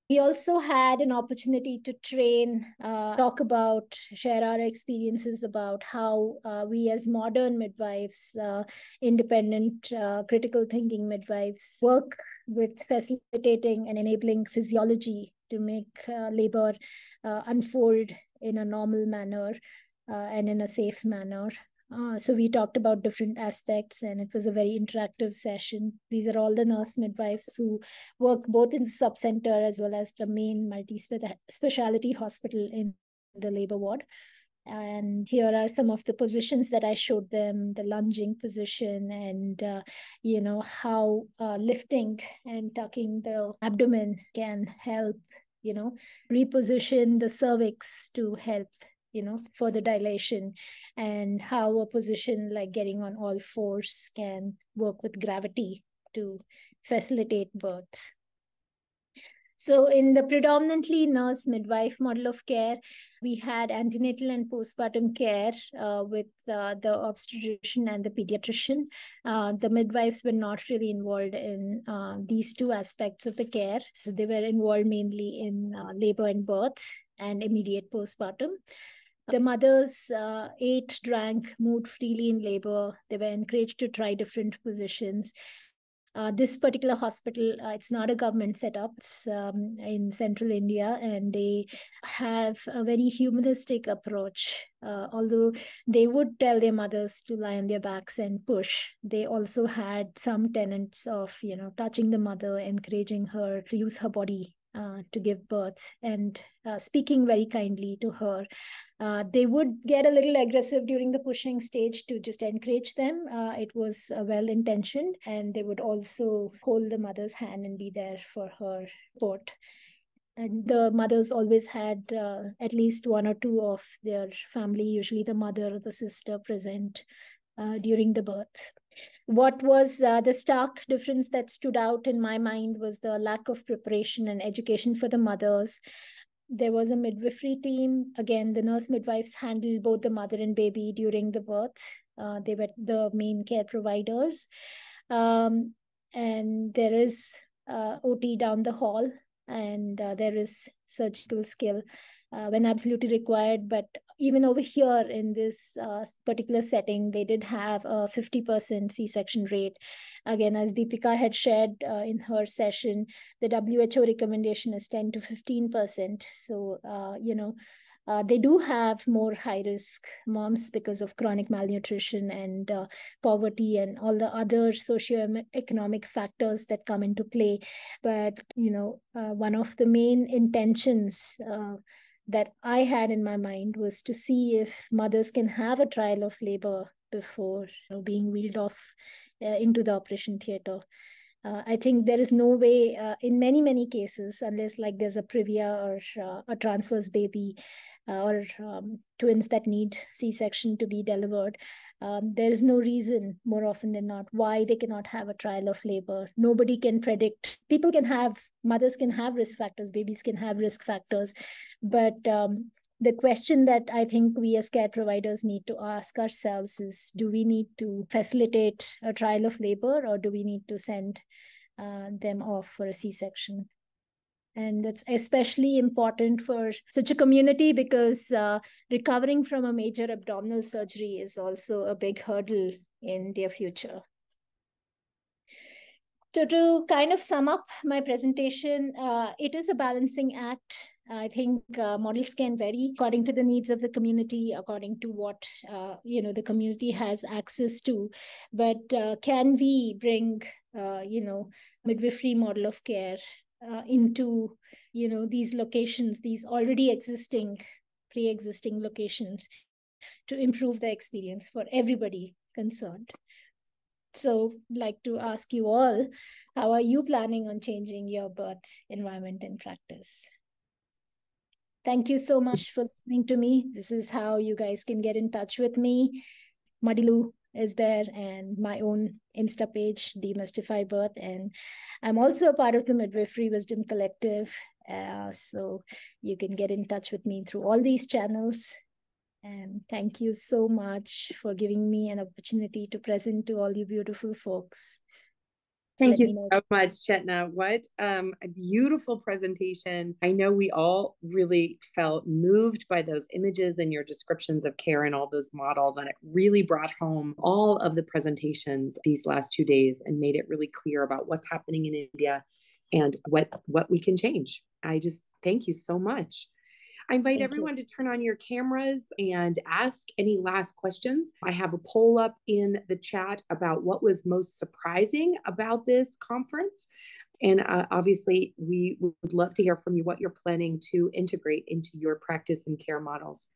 We also had an opportunity to train, uh, talk about, share our experiences about how uh, we as modern midwives, uh, independent, uh, critical thinking midwives, work with facilitating and enabling physiology to make uh, labor uh, unfold in a normal manner and in a safe manner. Uh, so we talked about different aspects and it was a very interactive session. These are all the nurse midwives who work both in the sub-center as well as the main multi-speciality hospital in the labor ward. And here are some of the positions that I showed them, the lunging position and, uh, you know, how uh, lifting and tucking the abdomen can help, you know, reposition the cervix to help you know further dilation and how a position like getting on all fours can work with gravity to facilitate birth. So in the predominantly nurse midwife model of care we had antenatal and postpartum care uh, with uh, the obstetrician and the pediatrician. Uh, the midwives were not really involved in uh, these two aspects of the care. So they were involved mainly in uh, labor and birth and immediate postpartum the mothers uh, ate, drank, moved freely in labor. They were encouraged to try different positions. Uh, this particular hospital, uh, it's not a government setup. It's um, in central India, and they have a very humanistic approach. Uh, although they would tell their mothers to lie on their backs and push, they also had some tenets of, you know, touching the mother, encouraging her to use her body uh, to give birth and uh, speaking very kindly to her. Uh, they would get a little aggressive during the pushing stage to just encourage them. Uh, it was well intentioned, and they would also hold the mother's hand and be there for her support. And the mothers always had uh, at least one or two of their family, usually the mother or the sister, present during the birth. What was uh, the stark difference that stood out in my mind was the lack of preparation and education for the mothers. There was a midwifery team. Again the nurse midwives handled both the mother and baby during the birth. Uh, they were the main care providers. Um, and there is uh, ot down the hall and uh, there is surgical skill uh, when absolutely required. But even over here in this uh, particular setting, they did have a 50% C section rate. Again, as Deepika had shared uh, in her session, the WHO recommendation is 10 to 15%. So, uh, you know, uh, they do have more high risk moms because of chronic malnutrition and uh, poverty and all the other socioeconomic factors that come into play. But, you know, uh, one of the main intentions uh, that I had in my mind was to see if mothers can have a trial of labor before you know, being wheeled off uh, into the operation theater. Uh, I think there is no way, uh, in many many cases, unless like there's a previa or uh, a transverse baby, or um, twins that need C-section to be delivered, um, there is no reason, more often than not, why they cannot have a trial of labor. Nobody can predict. People can have mothers can have risk factors, babies can have risk factors, but um, the question that I think we as care providers need to ask ourselves is do we need to facilitate a trial of labor or do we need to send uh, them off for a C section? And that's especially important for such a community because uh, recovering from a major abdominal surgery is also a big hurdle in their future. So, to kind of sum up my presentation, uh, it is a balancing act I think uh, models can vary according to the needs of the community, according to what uh, you know the community has access to. But uh, can we bring uh, you know midwifery model of care uh, into you know these locations, these already existing, pre-existing locations, to improve the experience for everybody concerned? So, like to ask you all, how are you planning on changing your birth environment and practice? Thank you so much for listening to me. This is how you guys can get in touch with me. Madilu is there and my own Insta page, Demystify Birth. And I'm also a part of the Midwifery Wisdom Collective. Uh, so you can get in touch with me through all these channels. And thank you so much for giving me an opportunity to present to all you beautiful folks. Thank you so much, Chetna. What um, a beautiful presentation. I know we all really felt moved by those images and your descriptions of care and all those models. And it really brought home all of the presentations these last two days and made it really clear about what's happening in India and what what we can change. I just thank you so much. I invite Thank everyone you. to turn on your cameras and ask any last questions. I have a poll up in the chat about what was most surprising about this conference. And uh, obviously, we would love to hear from you what you're planning to integrate into your practice and care models.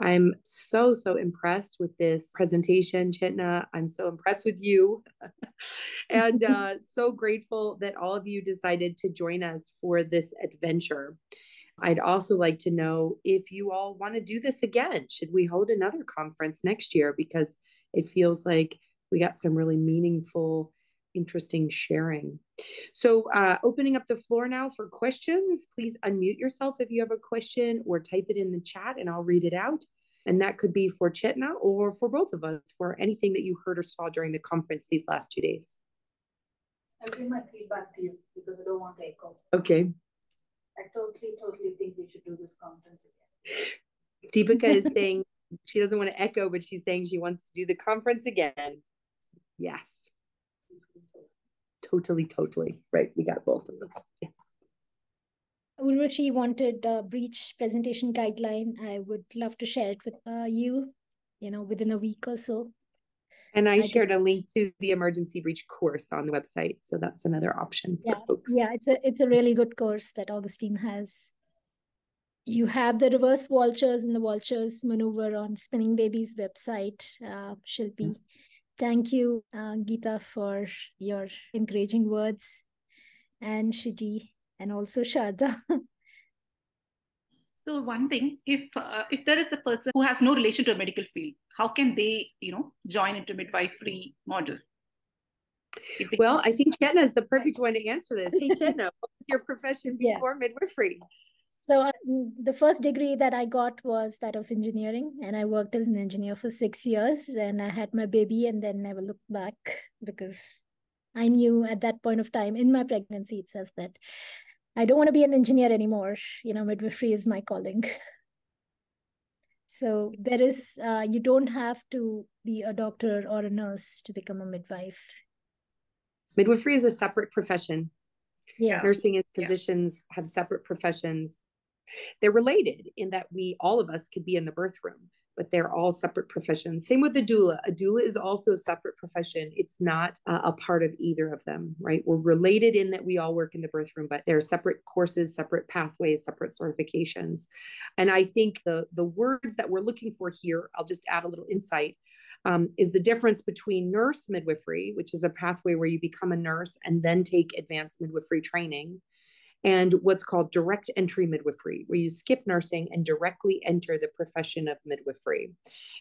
I'm so, so impressed with this presentation, Chitna. I'm so impressed with you <laughs> and uh, so grateful that all of you decided to join us for this adventure. I'd also like to know if you all want to do this again. Should we hold another conference next year? Because it feels like we got some really meaningful, interesting sharing. So, uh, opening up the floor now for questions. Please unmute yourself if you have a question or type it in the chat and I'll read it out. And that could be for Chetna or for both of us for anything that you heard or saw during the conference these last two days. I'll give my feedback to you because I don't want to echo. Okay. I totally, totally think we should do this conference again. Deepika is <laughs> saying she doesn't want to echo, but she's saying she wants to do the conference again. Yes. Totally, totally. Right. We got both of those. Yes. Urvashi wanted a breech presentation guideline. I would love to share it with uh, you, you know, within a week or so. And I, I shared a link to the emergency breech course on the website. So that's another option yeah. for folks. Yeah, it's a it's a really good course that Augustine has. You have the reverse Walcher's and the Walcher's maneuver on Spinning Babies website, uh, Shilpi. Mm-hmm. Thank you, uh, Geeta, for your encouraging words, and Shiji, and also Sharda. <laughs> So one thing, if uh, if there is a person who has no relation to a medical field, how can they, you know, join into midwifery model? Well, I think Chetna is the perfect one to answer this. Hey, Chetna, what was your profession <laughs> before yeah. midwifery? So uh, the first degree that I got was that of engineering, and I worked as an engineer for six years. And I had my baby, and then never looked back because I knew at that point of time in my pregnancy itself that I don't want to be an engineer anymore. You know, midwifery is my calling. So there is, uh, you don't have to be a doctor or a nurse to become a midwife. Midwifery is a separate profession. Yes. Nursing and physicians yeah. have separate professions. They're related in that we, all of us, could be in the birth room, but they're all separate professions. Same with the doula. A doula is also a separate profession. It's not uh, a part of either of them, right? We're related in that we all work in the birth room, but there are separate courses, separate pathways, separate certifications. And I think the the words that we're looking for here, I'll just add a little insight. Um, is the difference between nurse midwifery, which is a pathway where you become a nurse and then take advanced midwifery training, and what's called direct entry midwifery, where you skip nursing and directly enter the profession of midwifery.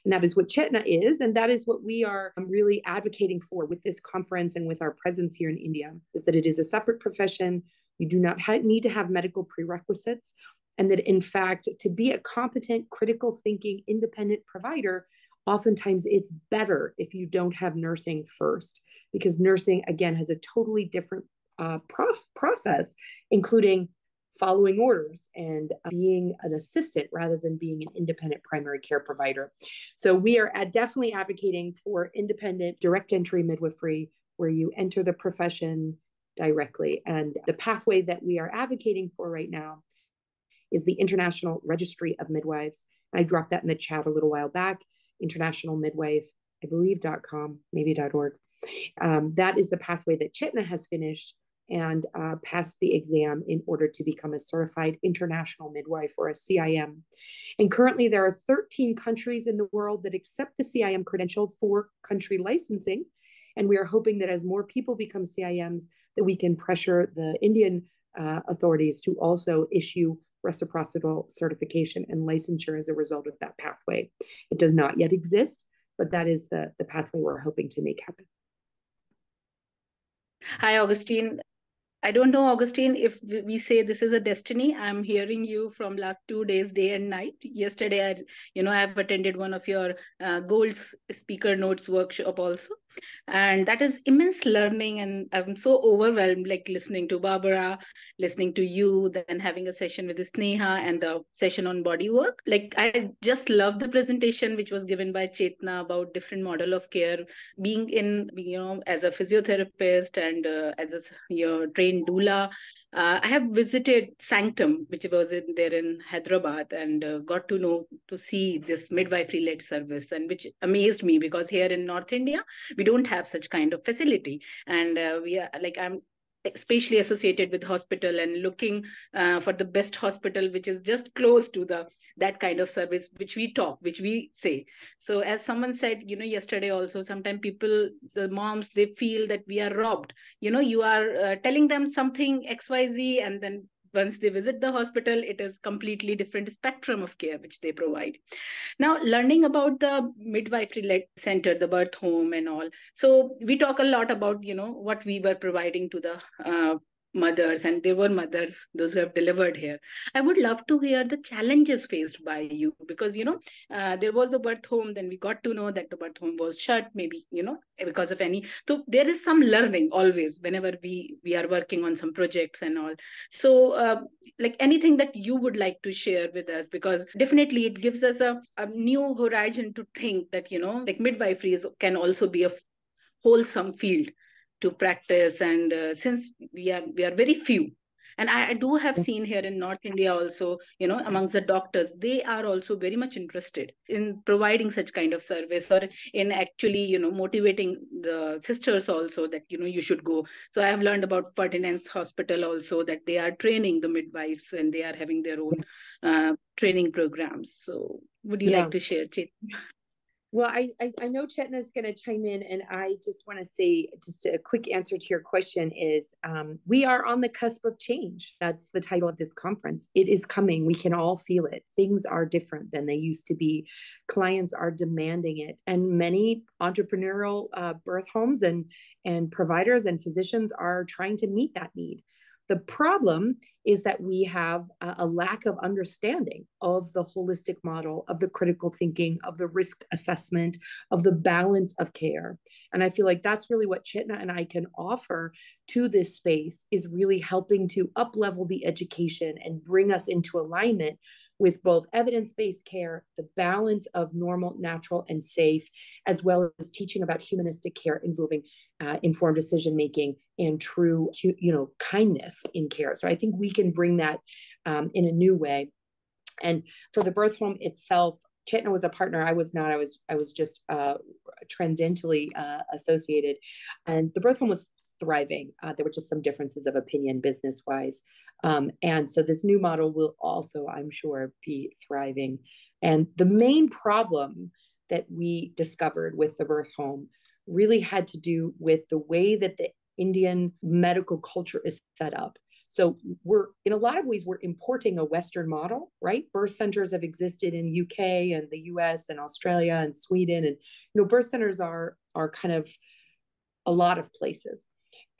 And that is what Chetna is, and that is what we are um, really advocating for with this conference and with our presence here in India, is that it is a separate profession. You do not ha- need to have medical prerequisites, and that in fact, to be a competent, critical thinking, independent provider, oftentimes it's better if you don't have nursing first because nursing again has a totally different uh, prof- process, including following orders and being an assistant rather than being an independent primary care provider. So we are definitely advocating for independent direct entry midwifery where you enter the profession directly. And the pathway that we are advocating for right now is the International Registry of Midwives. And I dropped that in the chat a little while back, international midwife, I believe dot .com, maybe .org. Um, that is the pathway that Chetna has finished and uh, passed the exam in order to become a certified international midwife or a CIM. And currently, there are 13 countries in the world that accept the CIM credential for country licensing. And we are hoping that as more people become CIMs, that we can pressure the Indian uh, authorities to also issue reciprocal certification and licensure as a result of that pathway. It does not yet exist, but that is the, the pathway we're hoping to make happen. Hi, Augustine. I don't know, Augustine, if we say this is a destiny. I'm hearing you from last two days, day and night. Yesterday, I, you know, I've attended one of your uh, Gold Speaker Notes workshop also and that is immense learning and i'm so overwhelmed like listening to barbara listening to you then having a session with sneha and the session on body work. Like i just love the presentation which was given by chetna about different model of care being in you know as a physiotherapist and uh, as a know, trained doula uh, I have visited Sanctum, which was in there in Hyderabad, and uh, got to know to see this midwifery-led service, and which amazed me because here in North India we don't have such kind of facility, and uh, we are like I'm especially associated with hospital and looking uh, for the best hospital which is just close to the that kind of service which we talk which we say. So as someone said you know yesterday also sometimes people the moms they feel that we are robbed. You know you are uh, telling them something xyz and then once they visit the hospital it is completely different spectrum of care which they provide. Now learning about the midwifery center the birth home and all. So we talk a lot about you know what we were providing to the uh, mothers and there were mothers those who have delivered here. I would love to hear the challenges faced by you because you know uh, there was the birth home then we got to know that the birth home was shut maybe you know because of any. So there is some learning always whenever we we are working on some projects and all. So uh, like anything that you would like to share with us because definitely it gives us a, a new horizon to think that you know like midwifery is, can also be a wholesome field to practice and uh, since we are we are very few and I, I, do have yes. seen here in north india also you know amongst the doctors they are also very much interested in providing such kind of service or in actually you know motivating the sisters also that you know you should go so i have learned about Fernandez hospital also that they are training the midwives and they are having their own uh, training programs so would you yeah. like to share Chet? Well, I, I, I know Chetna is going to chime in, and I just want to say just a quick answer to your question is um, we are on the cusp of change. That's the title of this conference. It is coming. We can all feel it. Things are different than they used to be. Clients are demanding it, and many entrepreneurial uh, birth homes and and providers and physicians are trying to meet that need. The problem is that we have a, lack of understanding of the holistic model, of the critical thinking, of the risk assessment, of the balance of care. And I feel like that's really what Chitna and I can offer to this space is really helping to uplevel the education and bring us into alignment with both evidence based care, the balance of normal, natural, and safe, as well as teaching about humanistic care involving uh, informed decision making and true, you know, kindness in care. So I think we can bring that um, in a new way. And for the birth home itself, Chetna was a partner. I was not. I was I was just uh, uh, associated, and the birth home was thriving. Uh, there were just some differences of opinion business wise. Um, and so this new model will also, I'm sure, be thriving. And the main problem that we discovered with the birth home really had to do with the way that the Indian medical culture is set up. So we're in a lot of ways we're importing a Western model, right? Birth centers have existed in UK and the US and Australia and Sweden, and you know birth centers are are kind of a lot of places.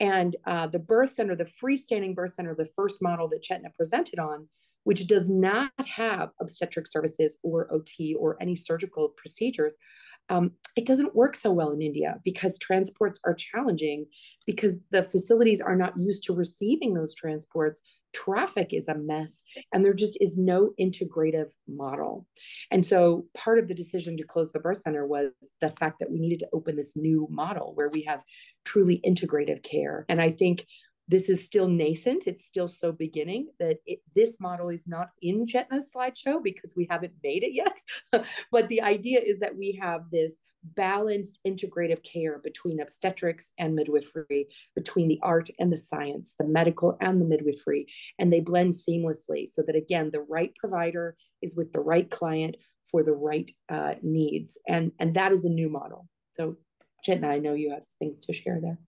And uh, the birth center, the freestanding birth center, the first model that Chetna presented on, which does not have obstetric services or OT or any surgical procedures, um, it doesn't work so well in India because transports are challenging because the facilities are not used to receiving those transports. Traffic is a mess and there just is no integrative model. And so part of the decision to close the birth center was the fact that we needed to open this new model where we have truly integrative care. And i think this is still nascent. It's still so beginning that it, this model is not in Chetna's slideshow because we haven't made it yet. <laughs> but the idea is that we have this balanced integrative care between obstetrics and midwifery, between the art and the science, the medical and the midwifery, and they blend seamlessly so that again, the right provider is with the right client for the right uh, needs. And, and that is a new model. So Chetna, I know you have things to share there.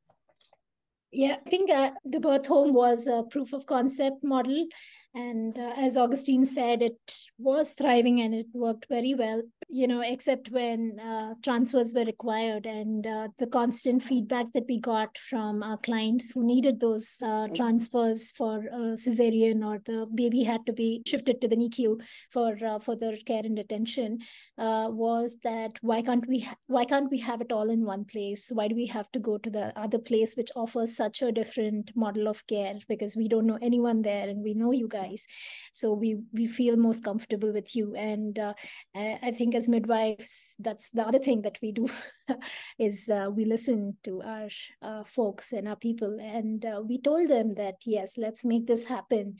Yeah, I think uh, the birth home was a proof of concept model. And uh, as Augustine said, it was thriving and it worked very well, you know, except when uh, transfers were required. And uh, the constant feedback that we got from our clients who needed those uh, transfers for cesarean or the baby had to be shifted to the NICU for uh, further care and attention uh, was that why can't we ha- why can't we have it all in one place? Why do we have to go to the other place which offers such a different model of care because we don't know anyone there and we know you guys so we we feel most comfortable with you and uh, i think as midwives that's the other thing that we do <laughs> is uh, we listen to our uh, folks and our people. And uh, we told them that yes let's make this happen.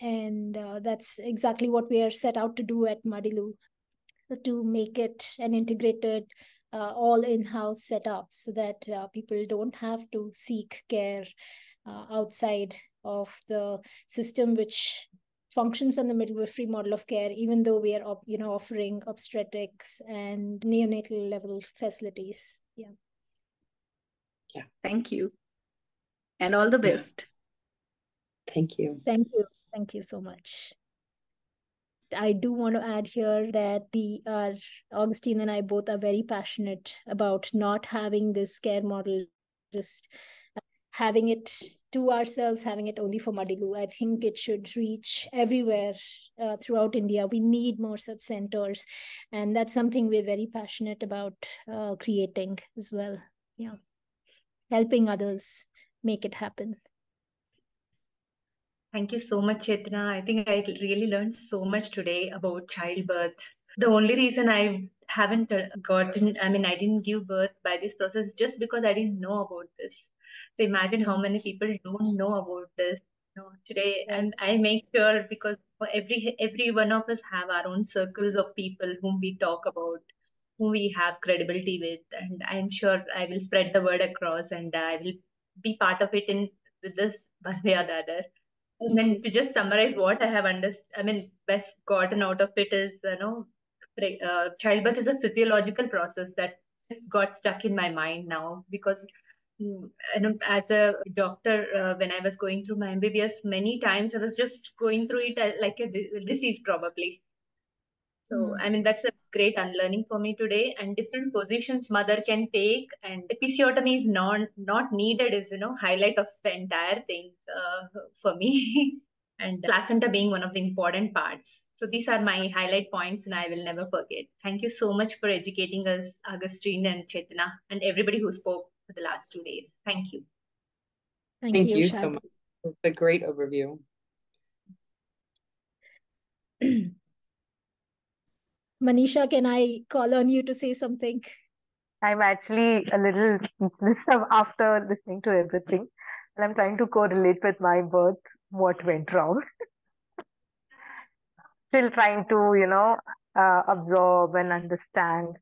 And uh, that's exactly what we are set out to do at madilu to make it an integrated uh, all in-house setup so that uh, people don't have to seek care outside of the system which functions on the midwifery model of care even though we are you know offering obstetrics and neonatal level facilities. Yeah. Yeah. Thank you. And all the best. Thank you. Thank you. Thank you so much. I do want to add here that we are, Augustine and I both are very passionate about not having this care model, just having it to ourselves, having it only for Madilu. I think it should reach everywhere uh, throughout India. We need more such centers. And that's something we're very passionate about uh, creating as well. Yeah. Helping others make it happen. Thank you so much, Chetna. I think I really learned so much today about childbirth. The only reason I haven't uh, gotten, I mean, I didn't give birth by this process just because I didn't know about this so imagine how many people don't know about this you know, today. And I make sure because every every one of us have our own circles of people whom we talk about, whom we have credibility with, and I'm sure I will spread the word across, and I will be part of it in this one way or the other. And then to just summarize what I have understood, I mean, best gotten out of it is, you know, uh, childbirth is a physiological process that just got stuck in my mind now because and as a doctor, uh, when I was going through my MBBS, many times I was just going through it uh, like a disease, probably. So, mm. I mean, that's a great unlearning for me today. And different positions mother can take, and episiotomy is not not needed. Is you know highlight of the entire thing uh, for me, <laughs> and placenta being one of the important parts. So these are my highlight points, and I will never forget. Thank you so much for educating us, Augustine and Chetna, and everybody who spoke for the last two days. Thank you. Thank, Thank you, you so much. It's a great overview. <clears throat> Manisha, can I call on you to say something? I'm actually a little speechless <laughs> after listening to everything. And I'm trying to correlate with my birth what went wrong. <laughs> Still trying to, you know, uh, absorb and understand,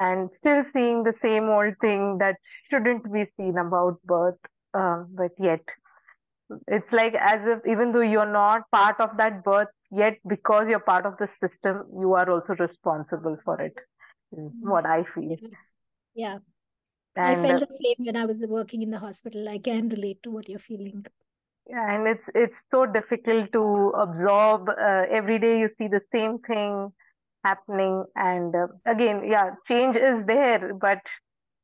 and still seeing the same old thing that shouldn't be seen about birth, uh, but yet it's like as if even though you're not part of that birth, yet because you're part of the system, you are also responsible for it. Is what I feel. Yeah, And I felt the same when I was working in the hospital. I can relate to what you're feeling. Yeah, and it's it's so difficult to absorb. Uh, every day you see the same thing happening, and uh, again, yeah, change is there, but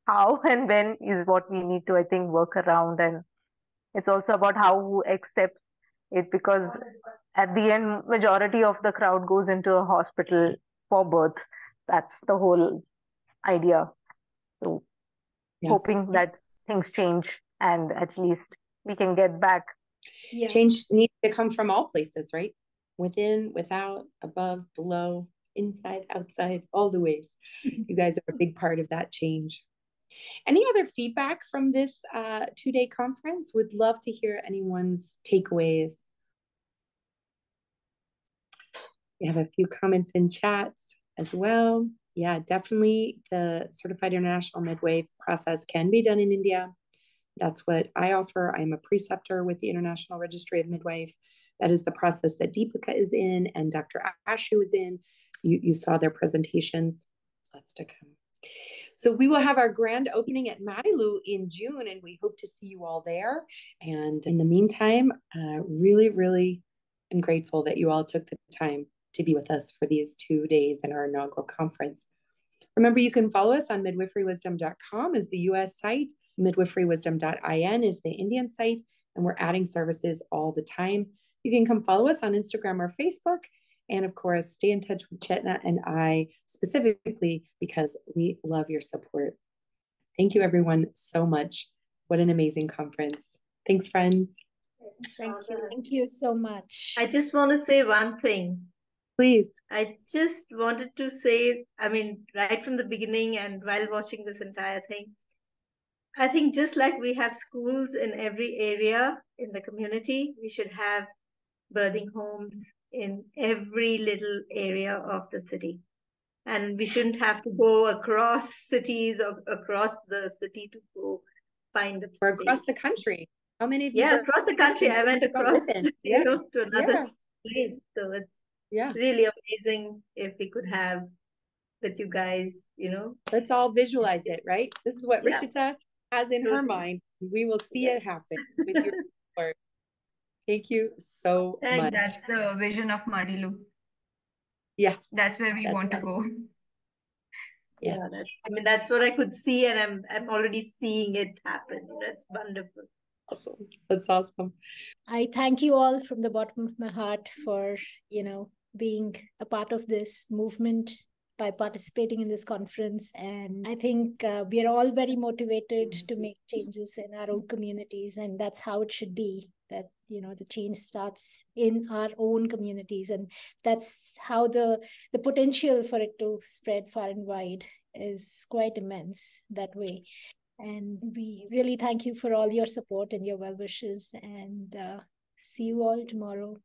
how <laughs> and when is what we need to, I think, work around. And it's also about how who accepts it, because at the end, majority of the crowd goes into a hospital for birth. That's the whole idea. So Yeah. hoping that things change and at least we can get back Yeah. Change needs to come from all places, right? Within, without, above, below, inside, outside, all the ways. You guys are a big part of that change. Any other feedback from this uh, two day conference? Would love to hear anyone's takeaways. We have a few comments in chats as well. Yeah, definitely the certified international midwife process can be done in India. That's what I offer. I'm a preceptor with the International Registry of Midwife. That is the process that Deepika is in and Dr. Ashu is in. You, you saw their presentations. Lots to come. So we will have our grand opening at Madilu in June, and we hope to see you all there. And in the meantime, uh, really, really am grateful that you all took the time to be with us for these two days in our inaugural conference. Remember, you can follow us on midwiferywisdom.com is the US site, midwiferywisdom.in is the Indian site, and we're adding services all the time. You can come follow us on Instagram or Facebook. And of course, stay in touch with Chetna and I specifically because we love your support. Thank you, everyone, so much. What an amazing conference. Thanks, friends. Thank you. Thank you so much. I just want to say one thing. Please. I just wanted to say, I mean, right from the beginning and while watching this entire thing, I think just like we have schools in every area in the community, we should have birthing homes in every little area of the city. And we shouldn't have to go across <laughs> cities or across the city to go find a Or across the country. How many of you? Yeah, across the country. I went across, <laughs> you Yeah, know, to another yeah. place. So it's yeah. really amazing if we could have with you guys, you know. Let's all visualize it, right? This is what Yeah. Rishita has in her mind. We will see it happen with your <laughs> support. Thank you so Thank much. That's the vision of Madilu. Yes. That's where we That's want to go. Yeah. Yeah, that, I mean that's what I could see, and I'm I'm already seeing it happen. That's wonderful. Awesome. That's awesome. I thank you all from the bottom of my heart for, you know, being a part of this movement by participating in this conference. And I think uh, we are all very motivated to make changes in our own communities. And that's how it should be that, you know, the change starts in our own communities. And that's how the, the potential for it to spread far and wide is quite immense that way. And we really thank you for all your support and your well wishes. And uh, see you all tomorrow.